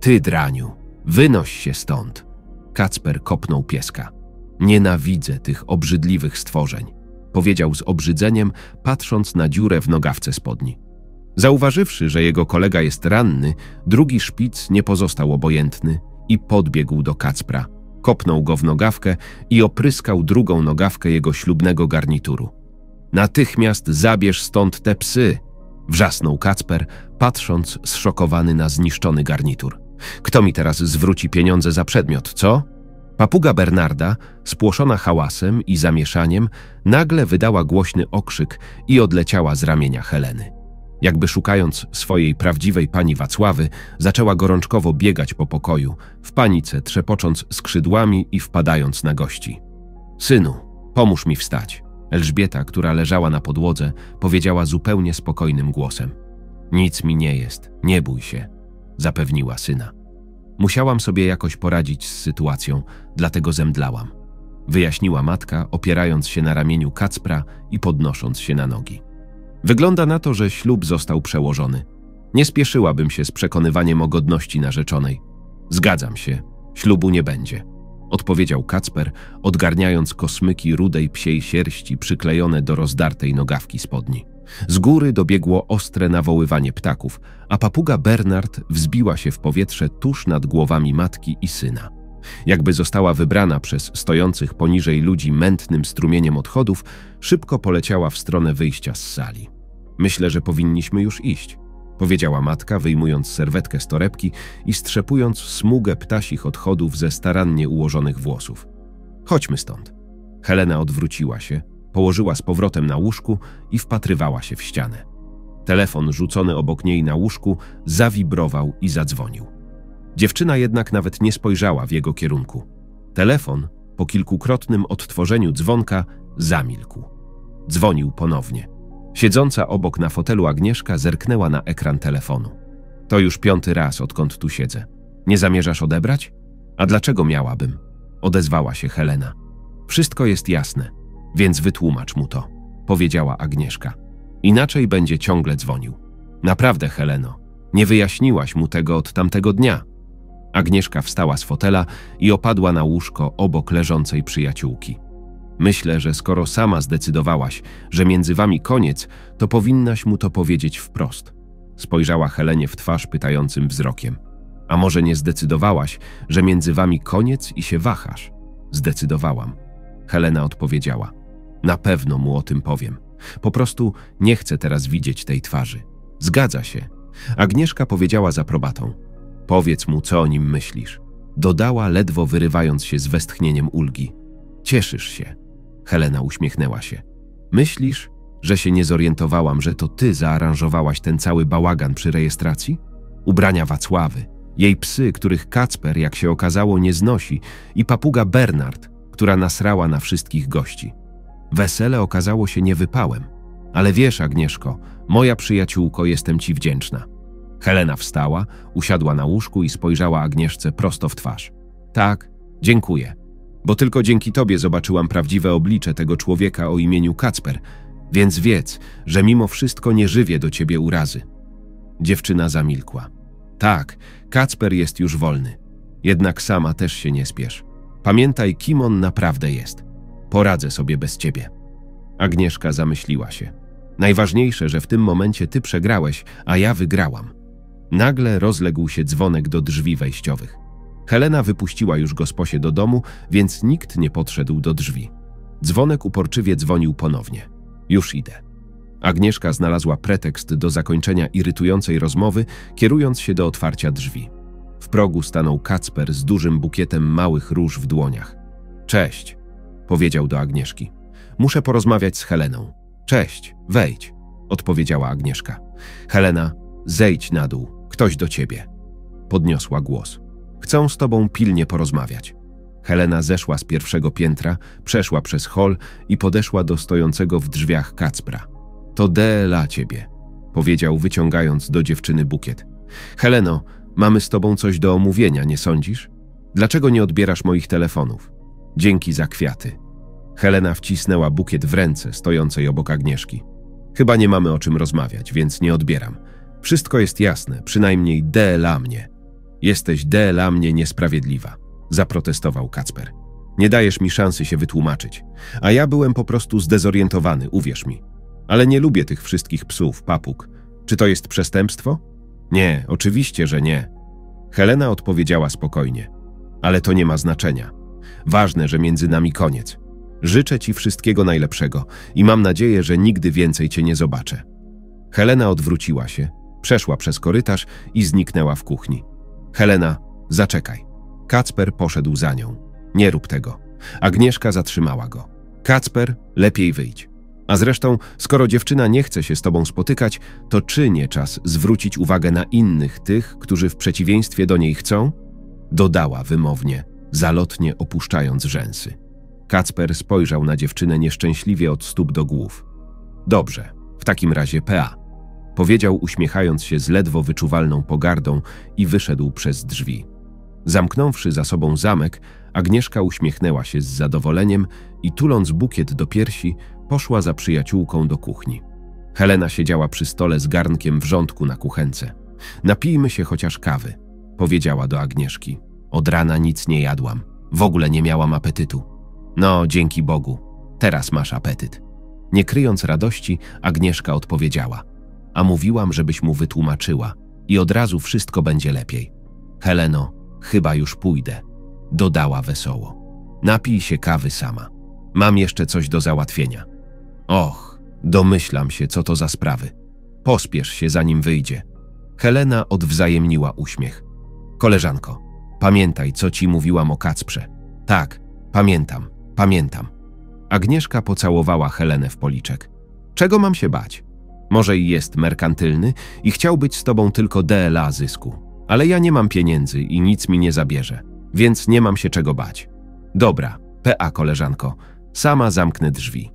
Ty, draniu, wynoś się stąd! Kacper kopnął pieska. Nienawidzę tych obrzydliwych stworzeń, powiedział z obrzydzeniem, patrząc na dziurę w nogawce spodni. Zauważywszy, że jego kolega jest ranny, drugi szpic nie pozostał obojętny i podbiegł do Kacpra. Kopnął go w nogawkę i opryskał drugą nogawkę jego ślubnego garnituru. Natychmiast zabierz stąd te psy! Wrzasnął Kacper, patrząc zszokowany na zniszczony garnitur. Kto mi teraz zwróci pieniądze za przedmiot, co? Papuga Bernarda, spłoszona hałasem i zamieszaniem, nagle wydała głośny okrzyk i odleciała z ramienia Heleny. Jakby szukając swojej prawdziwej pani Wacławy, zaczęła gorączkowo biegać po pokoju, w panice trzepocząc skrzydłami i wpadając na gości. Synu, pomóż mi wstać. Elżbieta, która leżała na podłodze, powiedziała zupełnie spokojnym głosem. Nic mi nie jest, nie bój się, zapewniła syna. Musiałam sobie jakoś poradzić z sytuacją, dlatego zemdlałam. wyjaśniła matka, opierając się na ramieniu Kacpra i podnosząc się na nogi. Wygląda na to, że ślub został przełożony. Nie spieszyłabym się z przekonywaniem o godności narzeczonej. Zgadzam się, ślubu nie będzie, odpowiedział Kacper, odgarniając kosmyki rudej psiej sierści przyklejone do rozdartej nogawki spodni. Z góry dobiegło ostre nawoływanie ptaków, a papuga Bernard wzbiła się w powietrze tuż nad głowami matki i syna. Jakby została wybrana przez stojących poniżej ludzi mętnym strumieniem odchodów, szybko poleciała w stronę wyjścia z sali. Myślę, że powinniśmy już iść, powiedziała matka, wyjmując serwetkę z torebki i strzepując smugę ptasich odchodów ze starannie ułożonych włosów. Chodźmy stąd. Helena odwróciła się, położyła z powrotem na łóżku i wpatrywała się w ścianę. Telefon rzucony obok niej na łóżku zawibrował i zadzwonił. Dziewczyna jednak nawet nie spojrzała w jego kierunku. Telefon, po kilkukrotnym odtworzeniu dzwonka, zamilkł. Dzwonił ponownie. Siedząca obok na fotelu Agnieszka zerknęła na ekran telefonu. To już piąty raz, odkąd tu siedzę. Nie zamierzasz odebrać? A dlaczego miałabym? Odezwała się Helena. Wszystko jest jasne, więc wytłumacz mu to, powiedziała Agnieszka. Inaczej będzie ciągle dzwonił. Naprawdę, Heleno, nie wyjaśniłaś mu tego od tamtego dnia. Agnieszka wstała z fotela i opadła na łóżko obok leżącej przyjaciółki. Myślę, że skoro sama zdecydowałaś, że między wami koniec, to powinnaś mu to powiedzieć wprost. Spojrzała Helenie w twarz pytającym wzrokiem. A może nie zdecydowałaś, że między wami koniec i się wahasz? Zdecydowałam. Helena odpowiedziała. Na pewno mu o tym powiem. Po prostu nie chcę teraz widzieć tej twarzy. Zgadza się. Agnieszka powiedziała z aprobatą. Powiedz mu, co o nim myślisz. Dodała, ledwo wyrywając się z westchnieniem ulgi. Cieszysz się. Helena uśmiechnęła się. Myślisz, że się nie zorientowałam, że to ty zaaranżowałaś ten cały bałagan przy rejestracji? Ubrania Wacławy, jej psy, których Kacper, jak się okazało, nie znosi, i papuga Bernard, która nasrała na wszystkich gości. Wesele okazało się niewypałem. Ale wiesz, Agnieszko, moja przyjaciółko, jestem ci wdzięczna. Helena wstała, usiadła na łóżku i spojrzała Agnieszce prosto w twarz. Tak, dziękuję, bo tylko dzięki tobie zobaczyłam prawdziwe oblicze tego człowieka o imieniu Kacper, więc wiedz, że mimo wszystko nie żywię do ciebie urazy. Dziewczyna zamilkła. Tak, Kacper jest już wolny. Jednak sama też się nie spiesz. Pamiętaj, kim on naprawdę jest. Poradzę sobie bez ciebie. Agnieszka zamyśliła się. Najważniejsze, że w tym momencie ty przegrałeś, a ja wygrałam. Nagle rozległ się dzwonek do drzwi wejściowych. Helena wypuściła już gosposie do domu, więc nikt nie podszedł do drzwi. Dzwonek uporczywie dzwonił ponownie. Już idę. Agnieszka znalazła pretekst do zakończenia irytującej rozmowy, kierując się do otwarcia drzwi. W progu stanął Kacper z dużym bukietem małych róż w dłoniach. Cześć, powiedział do Agnieszki. Muszę porozmawiać z Heleną. Cześć, wejdź, odpowiedziała Agnieszka. Helena, zejdź na dół, ktoś do ciebie. Podniosła głos. Chcę z tobą pilnie porozmawiać. Helena zeszła z pierwszego piętra, przeszła przez hol i podeszła do stojącego w drzwiach Kacpra. To dla ciebie, powiedział, wyciągając do dziewczyny bukiet. Heleno, mamy z tobą coś do omówienia, nie sądzisz? Dlaczego nie odbierasz moich telefonów? Dzięki za kwiaty. Helena wcisnęła bukiet w ręce stojącej obok Agnieszki. Chyba nie mamy o czym rozmawiać, więc nie odbieram. Wszystko jest jasne, przynajmniej dla mnie. Jesteś dla mnie niesprawiedliwa, zaprotestował Kacper. Nie dajesz mi szansy się wytłumaczyć, a ja byłem po prostu zdezorientowany, uwierz mi. Ale nie lubię tych wszystkich psów, papug. Czy to jest przestępstwo? Nie, oczywiście, że nie. Helena odpowiedziała spokojnie. Ale to nie ma znaczenia. Ważne, że między nami koniec. Życzę ci wszystkiego najlepszego i mam nadzieję, że nigdy więcej cię nie zobaczę. Helena odwróciła się, przeszła przez korytarz i zniknęła w kuchni. Helena, zaczekaj. Kacper poszedł za nią. Nie rób tego. Agnieszka zatrzymała go. Kacper, lepiej wyjdź. A zresztą, skoro dziewczyna nie chce się z tobą spotykać, to czy nie czas zwrócić uwagę na innych tych, którzy w przeciwieństwie do niej chcą? Dodała wymownie, zalotnie opuszczając rzęsy. Kacper spojrzał na dziewczynę nieszczęśliwie od stóp do głów. Dobrze, w takim razie PA. Powiedział, uśmiechając się z ledwo wyczuwalną pogardą i wyszedł przez drzwi. Zamknąwszy za sobą zamek, Agnieszka uśmiechnęła się z zadowoleniem i tuląc bukiet do piersi, poszła za przyjaciółką do kuchni. Helena siedziała przy stole z garnkiem wrzątku na kuchence. Napijmy się chociaż kawy, powiedziała do Agnieszki. Od rana nic nie jadłam. W ogóle nie miałam apetytu. No, dzięki Bogu. Teraz masz apetyt. Nie kryjąc radości, Agnieszka odpowiedziała. A mówiłam, żebyś mu wytłumaczyła i od razu wszystko będzie lepiej. Heleno, chyba już pójdę. Dodała wesoło. Napij się kawy sama. Mam jeszcze coś do załatwienia. Och, domyślam się, co to za sprawy. Pospiesz się, zanim wyjdzie. Helena odwzajemniła uśmiech. Koleżanko, pamiętaj, co ci mówiłam o Kacprze. Tak, pamiętam, pamiętam. Agnieszka pocałowała Helenę w policzek. Czego mam się bać? Może i jest merkantylny i chciał być z tobą tylko DLA zysku. Ale ja nie mam pieniędzy i nic mi nie zabierze, więc nie mam się czego bać. Dobra, PA koleżanko, sama zamknę drzwi.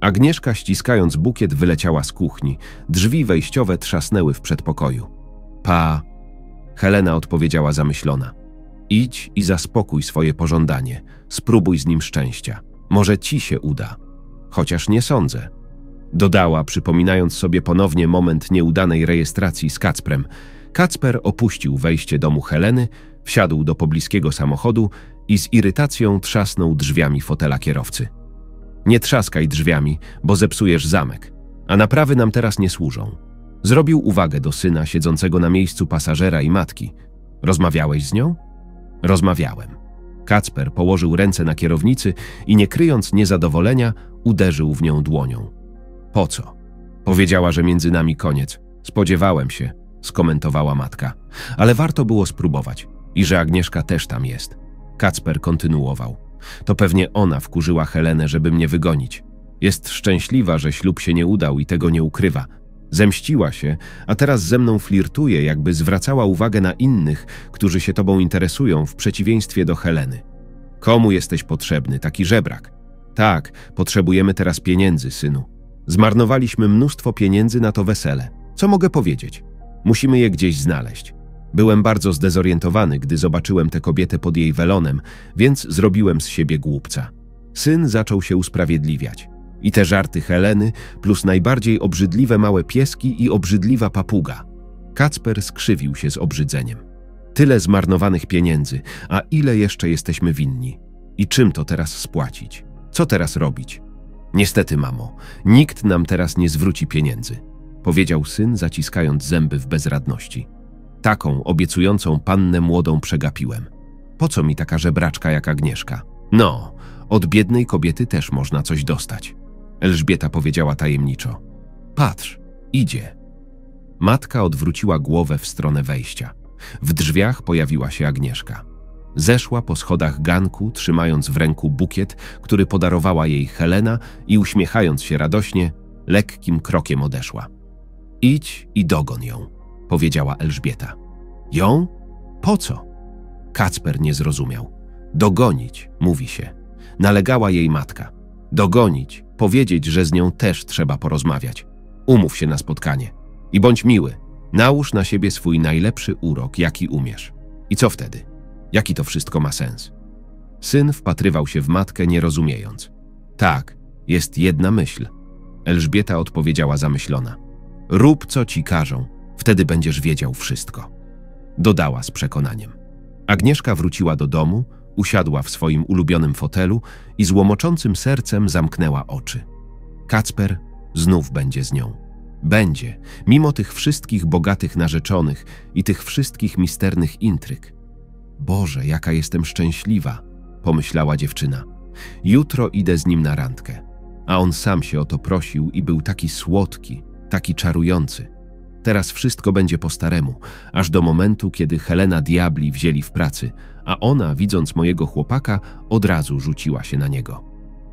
Agnieszka ściskając bukiet wyleciała z kuchni. Drzwi wejściowe trzasnęły w przedpokoju. Pa. Helena odpowiedziała zamyślona. Idź i zaspokój swoje pożądanie. Spróbuj z nim szczęścia. Może ci się uda. Chociaż nie sądzę. Dodała, przypominając sobie ponownie moment nieudanej rejestracji z Kacprem. Kacper opuścił wejście domu Heleny, wsiadł do pobliskiego samochodu i z irytacją trzasnął drzwiami fotela kierowcy. Nie trzaskaj drzwiami, bo zepsujesz zamek, a naprawy nam teraz nie służą. Zrobił uwagę do syna siedzącego na miejscu pasażera i matki. Rozmawiałeś z nią? Rozmawiałem. Kacper położył ręce na kierownicy i nie kryjąc niezadowolenia, uderzył w nią dłonią. Po co? Powiedziała, że między nami koniec. Spodziewałem się, skomentowała matka. Ale warto było spróbować. I że Agnieszka też tam jest. Kacper kontynuował. To pewnie ona wkurzyła Helenę, żeby mnie wygonić. Jest szczęśliwa, że ślub się nie udał i tego nie ukrywa. Zemściła się, a teraz ze mną flirtuje, jakby zwracała uwagę na innych, którzy się tobą interesują, w przeciwieństwie do Heleny. Komu jesteś potrzebny, taki żebrak? Tak, potrzebujemy teraz pieniędzy, synu. Zmarnowaliśmy mnóstwo pieniędzy na to wesele. Co mogę powiedzieć? Musimy je gdzieś znaleźć. Byłem bardzo zdezorientowany, gdy zobaczyłem tę kobietę pod jej welonem, więc zrobiłem z siebie głupca. Syn zaczął się usprawiedliwiać. I te żarty Heleny, plus najbardziej obrzydliwe małe pieski i obrzydliwa papuga. Kacper skrzywił się z obrzydzeniem. Tyle zmarnowanych pieniędzy, a ile jeszcze jesteśmy winni? I czym to teraz spłacić? Co teraz robić? Niestety, mamo, nikt nam teraz nie zwróci pieniędzy, powiedział syn, zaciskając zęby w bezradności. Taką obiecującą pannę młodą przegapiłem. Po co mi taka żebraczka jak Agnieszka? No, od biednej kobiety też można coś dostać. Elżbieta powiedziała tajemniczo. Patrz, idzie. Matka odwróciła głowę w stronę wejścia. W drzwiach pojawiła się Agnieszka. Zeszła po schodach ganku, trzymając w ręku bukiet, który podarowała jej Helena i uśmiechając się radośnie, lekkim krokiem odeszła. Idź i dogon ją, powiedziała Elżbieta. Ją? Po co? Kacper nie zrozumiał. Dogonić, mówi się. Nalegała jej matka. Dogonić, powiedzieć, że z nią też trzeba porozmawiać. Umów się na spotkanie. I bądź miły. Nałóż na siebie swój najlepszy urok, jaki umiesz. I co wtedy? Jaki to wszystko ma sens? Syn wpatrywał się w matkę, nie rozumiejąc. Tak, jest jedna myśl. Elżbieta odpowiedziała zamyślona. Rób, co ci każą, wtedy będziesz wiedział wszystko. Dodała z przekonaniem. Agnieszka wróciła do domu, usiadła w swoim ulubionym fotelu i z łomoczącym sercem zamknęła oczy. Kacper znów będzie z nią. Będzie, mimo tych wszystkich bogatych narzeczonych i tych wszystkich misternych intryg. Boże, jaka jestem szczęśliwa, pomyślała dziewczyna. Jutro idę z nim na randkę. A on sam się o to prosił i był taki słodki, taki czarujący. Teraz wszystko będzie po staremu, aż do momentu, kiedy Helena diabli wzięli w pracy, a ona, widząc mojego chłopaka, od razu rzuciła się na niego.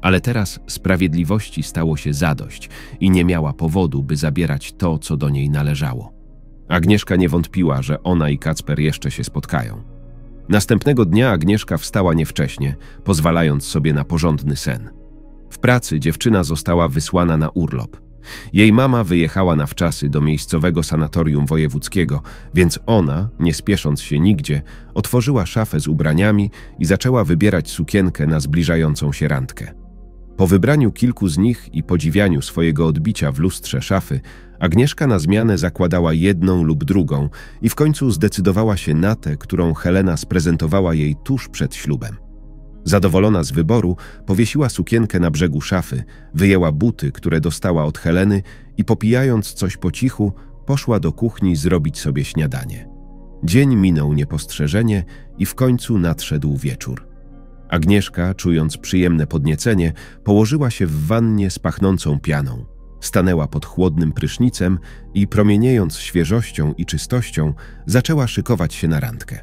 Ale teraz sprawiedliwości stało się zadość i nie miała powodu, by zabierać to, co do niej należało. Agnieszka nie wątpiła, że ona i Kacper jeszcze się spotkają. Następnego dnia Agnieszka wstała niewcześnie, pozwalając sobie na porządny sen. W pracy dziewczyna została wysłana na urlop. Jej mama wyjechała na wczasy do miejscowego sanatorium wojewódzkiego, więc ona, nie spiesząc się nigdzie, otworzyła szafę z ubraniami i zaczęła wybierać sukienkę na zbliżającą się randkę. Po wybraniu kilku z nich i podziwianiu swojego odbicia w lustrze szafy, Agnieszka na zmianę zakładała jedną lub drugą i w końcu zdecydowała się na tę, którą Helena sprezentowała jej tuż przed ślubem. Zadowolona z wyboru, powiesiła sukienkę na brzegu szafy, wyjęła buty, które dostała od Heleny i popijając coś po cichu, poszła do kuchni zrobić sobie śniadanie. Dzień minął niepostrzeżenie i w końcu nadszedł wieczór. Agnieszka, czując przyjemne podniecenie, położyła się w wannie z pachnącą pianą. Stanęła pod chłodnym prysznicem i promieniejąc świeżością i czystością, zaczęła szykować się na randkę.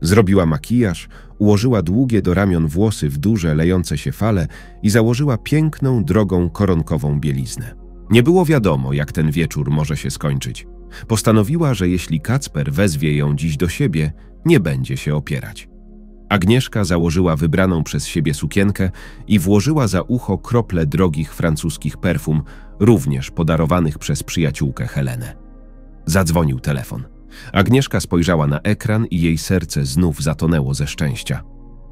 Zrobiła makijaż, ułożyła długie do ramion włosy w duże, lejące się fale i założyła piękną, drogą, koronkową bieliznę. Nie było wiadomo, jak ten wieczór może się skończyć. Postanowiła, że jeśli Kacper wezwie ją dziś do siebie, nie będzie się opierać. Agnieszka założyła wybraną przez siebie sukienkę i włożyła za ucho krople drogich francuskich perfum, również podarowanych przez przyjaciółkę Helenę. Zadzwonił telefon. Agnieszka spojrzała na ekran i jej serce znów zatonęło ze szczęścia.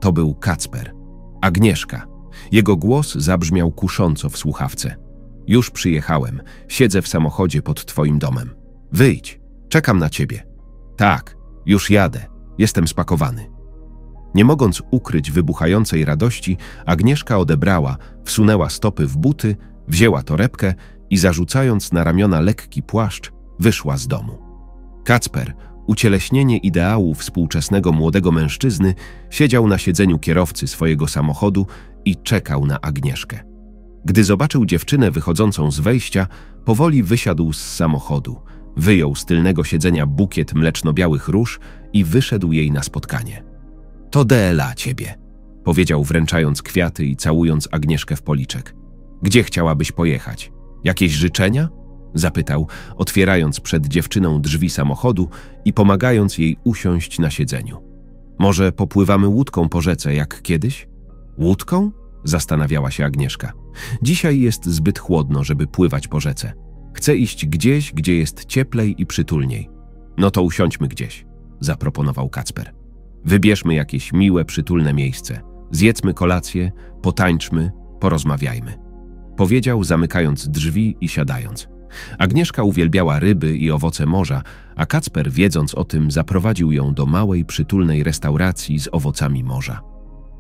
To był Kacper. Agnieszka. Jego głos zabrzmiał kusząco w słuchawce. Już przyjechałem. Siedzę w samochodzie pod twoim domem. Wyjdź. Czekam na ciebie. Tak, już jadę. Jestem spakowany. Nie mogąc ukryć wybuchającej radości, Agnieszka odebrała, wsunęła stopy w buty, wzięła torebkę i zarzucając na ramiona lekki płaszcz, wyszła z domu. Kacper, ucieleśnienie ideału współczesnego młodego mężczyzny, siedział na siedzeniu kierowcy swojego samochodu i czekał na Agnieszkę. Gdy zobaczył dziewczynę wychodzącą z wejścia, powoli wysiadł z samochodu, wyjął z tylnego siedzenia bukiet mleczno-białych róż i wyszedł jej na spotkanie. To DLA ciebie, powiedział wręczając kwiaty i całując Agnieszkę w policzek. Gdzie chciałabyś pojechać? Jakieś życzenia? Zapytał, otwierając przed dziewczyną drzwi samochodu i pomagając jej usiąść na siedzeniu. Może popływamy łódką po rzece jak kiedyś? Łódką? Zastanawiała się Agnieszka. Dzisiaj jest zbyt chłodno, żeby pływać po rzece. Chcę iść gdzieś, gdzie jest cieplej i przytulniej. No to usiądźmy gdzieś, zaproponował Kacper. Wybierzmy jakieś miłe, przytulne miejsce. Zjedzmy kolację, potańczmy, porozmawiajmy. Powiedział, zamykając drzwi i siadając. Agnieszka uwielbiała ryby i owoce morza, a Kacper, wiedząc o tym, zaprowadził ją do małej, przytulnej restauracji z owocami morza.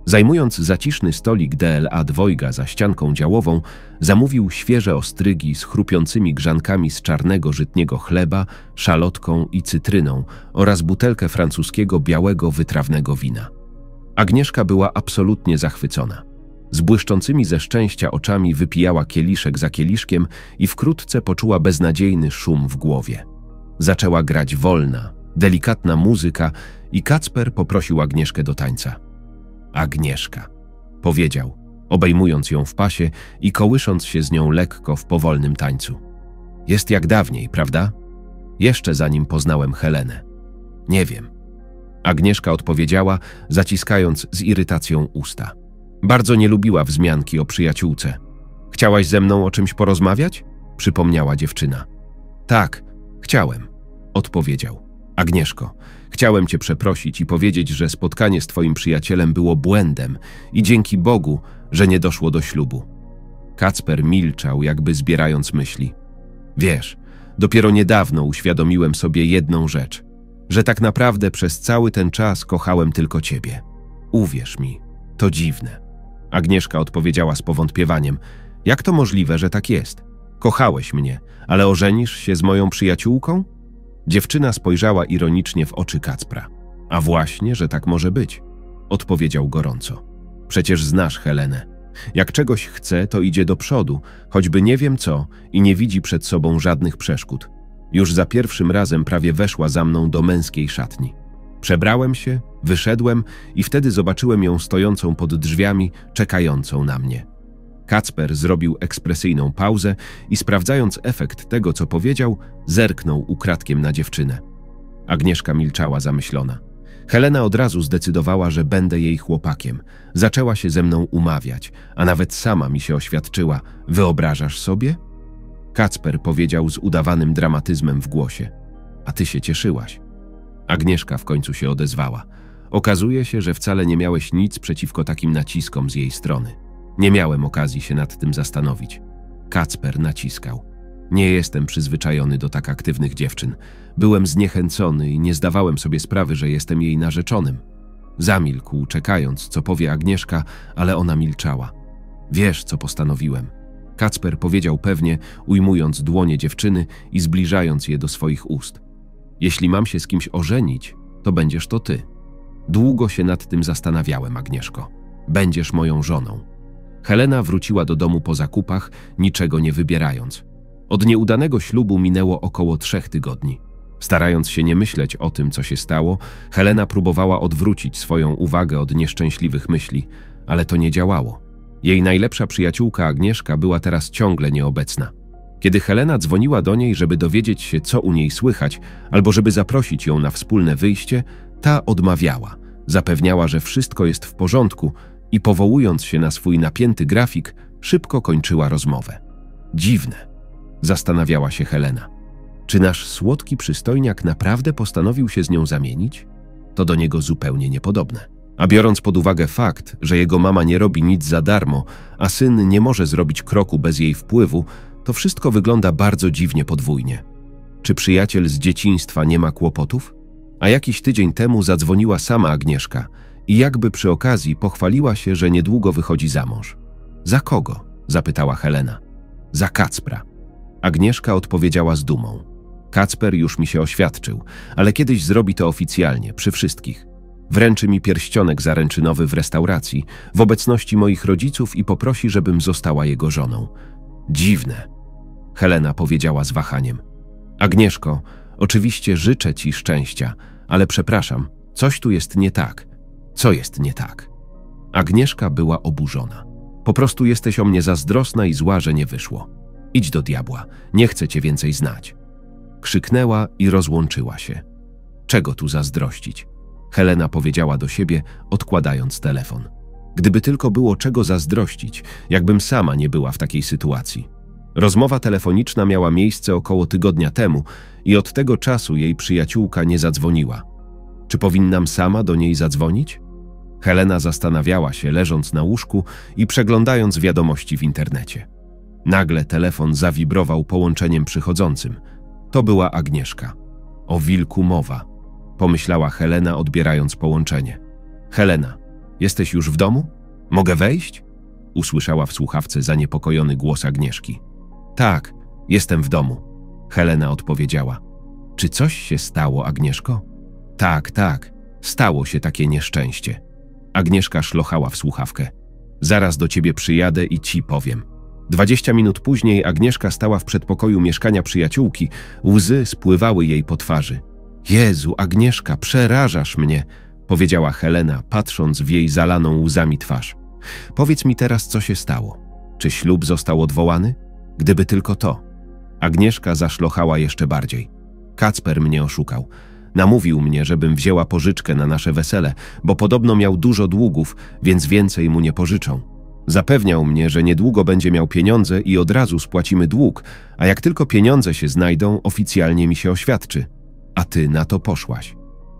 Zajmując zaciszny stolik DLA dwojga za ścianką działową, zamówił świeże ostrygi z chrupiącymi grzankami z czarnego żytniego chleba, szalotką i cytryną oraz butelkę francuskiego białego wytrawnego wina. Agnieszka była absolutnie zachwycona. Z błyszczącymi ze szczęścia oczami wypijała kieliszek za kieliszkiem i wkrótce poczuła beznadziejny szum w głowie. Zaczęła grać wolna, delikatna muzyka i Kacper poprosił Agnieszkę do tańca. Agnieszka, powiedział, obejmując ją w pasie i kołysząc się z nią lekko w powolnym tańcu. Jest jak dawniej, prawda? Jeszcze zanim poznałem Helenę. Nie wiem. Agnieszka odpowiedziała, zaciskając z irytacją usta. Bardzo nie lubiła wzmianki o przyjaciółce. Chciałaś ze mną o czymś porozmawiać? Przypomniała dziewczyna. Tak, chciałem, odpowiedział. Agnieszko, chciałem cię przeprosić i powiedzieć, że spotkanie z twoim przyjacielem było błędem i dzięki Bogu, że nie doszło do ślubu. Kacper milczał, jakby zbierając myśli. Wiesz, dopiero niedawno uświadomiłem sobie jedną rzecz, że tak naprawdę przez cały ten czas kochałem tylko ciebie. Uwierz mi, to dziwne. Agnieszka odpowiedziała z powątpiewaniem. Jak to możliwe, że tak jest? Kochałeś mnie, ale ożenisz się z moją przyjaciółką? Dziewczyna spojrzała ironicznie w oczy Kacpra. A właśnie, że tak może być, odpowiedział gorąco. Przecież znasz Helenę. Jak czegoś chce, to idzie do przodu, choćby nie wiem co i nie widzi przed sobą żadnych przeszkód. Już za pierwszym razem prawie weszła za mną do męskiej szatni. Przebrałem się, wyszedłem i wtedy zobaczyłem ją stojącą pod drzwiami, czekającą na mnie. Kacper zrobił ekspresyjną pauzę i sprawdzając efekt tego, co powiedział, zerknął ukradkiem na dziewczynę. Agnieszka milczała zamyślona. Helena od razu zdecydowała, że będę jej chłopakiem. Zaczęła się ze mną umawiać, a nawet sama mi się oświadczyła. Wyobrażasz sobie? Kacper powiedział z udawanym dramatyzmem w głosie. A ty się cieszyłaś. Agnieszka w końcu się odezwała. Okazuje się, że wcale nie miałeś nic przeciwko takim naciskom z jej strony. Nie miałem okazji się nad tym zastanowić. Kacper naciskał. Nie jestem przyzwyczajony do tak aktywnych dziewczyn. Byłem zniechęcony i nie zdawałem sobie sprawy, że jestem jej narzeczonym. Zamilkł, czekając, co powie Agnieszka, ale ona milczała. Wiesz, co postanowiłem. Kacper powiedział pewnie, ujmując dłonie dziewczyny i zbliżając je do swoich ust. Jeśli mam się z kimś ożenić, to będziesz to ty. Długo się nad tym zastanawiałem, Agnieszko. Będziesz moją żoną. Helena wróciła do domu po zakupach, niczego nie wybierając. Od nieudanego ślubu minęło około trzech tygodni. Starając się nie myśleć o tym, co się stało, Helena próbowała odwrócić swoją uwagę od nieszczęśliwych myśli, ale to nie działało. Jej najlepsza przyjaciółka Agnieszka była teraz ciągle nieobecna. Kiedy Helena dzwoniła do niej, żeby dowiedzieć się, co u niej słychać, albo żeby zaprosić ją na wspólne wyjście, ta odmawiała. Zapewniała, że wszystko jest w porządku i powołując się na swój napięty grafik, szybko kończyła rozmowę. Dziwne, zastanawiała się Helena. Czy nasz słodki przystojniak naprawdę postanowił się z nią zamienić? To do niego zupełnie niepodobne. A biorąc pod uwagę fakt, że jego mama nie robi nic za darmo, a syn nie może zrobić kroku bez jej wpływu, to wszystko wygląda bardzo dziwnie podwójnie. Czy przyjaciel z dzieciństwa nie ma kłopotów? A jakiś tydzień temu zadzwoniła sama Agnieszka i jakby przy okazji pochwaliła się, że niedługo wychodzi za mąż. Za kogo? zapytała Helena. Za Kacpra. Agnieszka odpowiedziała z dumą. Kacper już mi się oświadczył, ale kiedyś zrobi to oficjalnie, przy wszystkich. Wręczy mi pierścionek zaręczynowy w restauracji, w obecności moich rodziców i poprosi, żebym została jego żoną. Dziwne, Helena powiedziała z wahaniem. Agnieszko, oczywiście życzę ci szczęścia, ale przepraszam, coś tu jest nie tak. Co jest nie tak? Agnieszka była oburzona. Po prostu jesteś o mnie zazdrosna i zła, że nie wyszło. Idź do diabła, nie chcę cię więcej znać. Krzyknęła i rozłączyła się. Czego tu zazdrościć? Helena powiedziała do siebie, odkładając telefon. Gdyby tylko było czego zazdrościć, jakbym sama nie była w takiej sytuacji. Rozmowa telefoniczna miała miejsce około tygodnia temu i od tego czasu jej przyjaciółka nie zadzwoniła. Czy powinnam sama do niej zadzwonić? Helena zastanawiała się, leżąc na łóżku i przeglądając wiadomości w internecie. Nagle telefon zawibrował połączeniem przychodzącym. To była Agnieszka. O wilku mowa, pomyślała Helena, odbierając połączenie. Helena, jesteś już w domu? Mogę wejść? Usłyszała w słuchawce zaniepokojony głos Agnieszki. Tak, jestem w domu. Helena odpowiedziała. Czy coś się stało, Agnieszko? Tak, tak, stało się takie nieszczęście. Agnieszka szlochała w słuchawkę. Zaraz do ciebie przyjadę i ci powiem. Dwadzieścia minut później Agnieszka stała w przedpokoju mieszkania przyjaciółki, łzy spływały jej po twarzy. Jezu, Agnieszka, przerażasz mnie, powiedziała Helena, patrząc w jej zalaną łzami twarz. Powiedz mi teraz, co się stało. Czy ślub został odwołany? Gdyby tylko to. Agnieszka zaszlochała jeszcze bardziej. Kacper mnie oszukał. Namówił mnie, żebym wzięła pożyczkę na nasze wesele, bo podobno miał dużo długów, więc więcej mu nie pożyczą. Zapewniał mnie, że niedługo będzie miał pieniądze i od razu spłacimy dług, a jak tylko pieniądze się znajdą, oficjalnie mi się oświadczy. A ty na to poszłaś.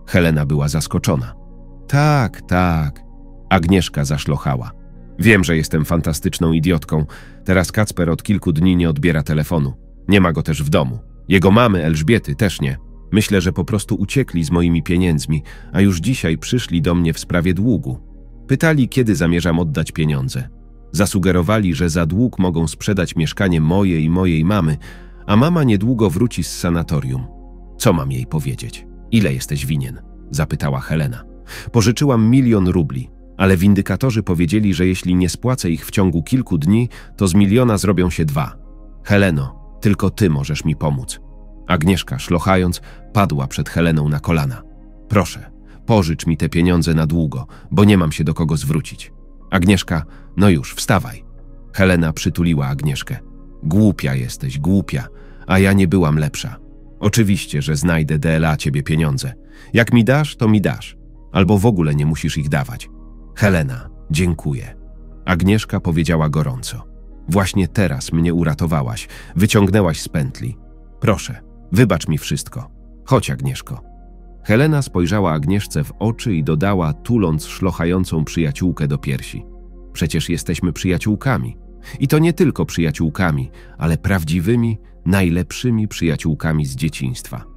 Helena była zaskoczona. Tak, tak. Agnieszka zaszlochała. Wiem, że jestem fantastyczną idiotką. Teraz Kacper od kilku dni nie odbiera telefonu. Nie ma go też w domu. Jego mamy, Elżbiety, też nie. Myślę, że po prostu uciekli z moimi pieniędzmi, a już dzisiaj przyszli do mnie w sprawie długu. Pytali, kiedy zamierzam oddać pieniądze. Zasugerowali, że za dług mogą sprzedać mieszkanie moje i mojej mamy, a mama niedługo wróci z sanatorium. Co mam jej powiedzieć? Ile jesteś winien? Zapytała Helena. Pożyczyłam milion rubli ale windykatorzy powiedzieli, że jeśli nie spłacę ich w ciągu kilku dni, to z miliona zrobią się dwa. Heleno, tylko ty możesz mi pomóc. Agnieszka, szlochając, padła przed Heleną na kolana. Proszę, pożycz mi te pieniądze na długo, bo nie mam się do kogo zwrócić. Agnieszka, no już, wstawaj. Helena przytuliła Agnieszkę. Głupia jesteś, głupia, a ja nie byłam lepsza. Oczywiście, że znajdę DLA ciebie pieniądze. Jak mi dasz, to mi dasz. Albo w ogóle nie musisz ich dawać. Helena, dziękuję. Agnieszka powiedziała gorąco. Właśnie teraz mnie uratowałaś, wyciągnęłaś z pętli. Proszę, wybacz mi wszystko. Chodź, Agnieszko. Helena spojrzała Agnieszce w oczy i dodała, tuląc szlochającą przyjaciółkę do piersi. Przecież jesteśmy przyjaciółkami. I to nie tylko przyjaciółkami, ale prawdziwymi, najlepszymi przyjaciółkami z dzieciństwa.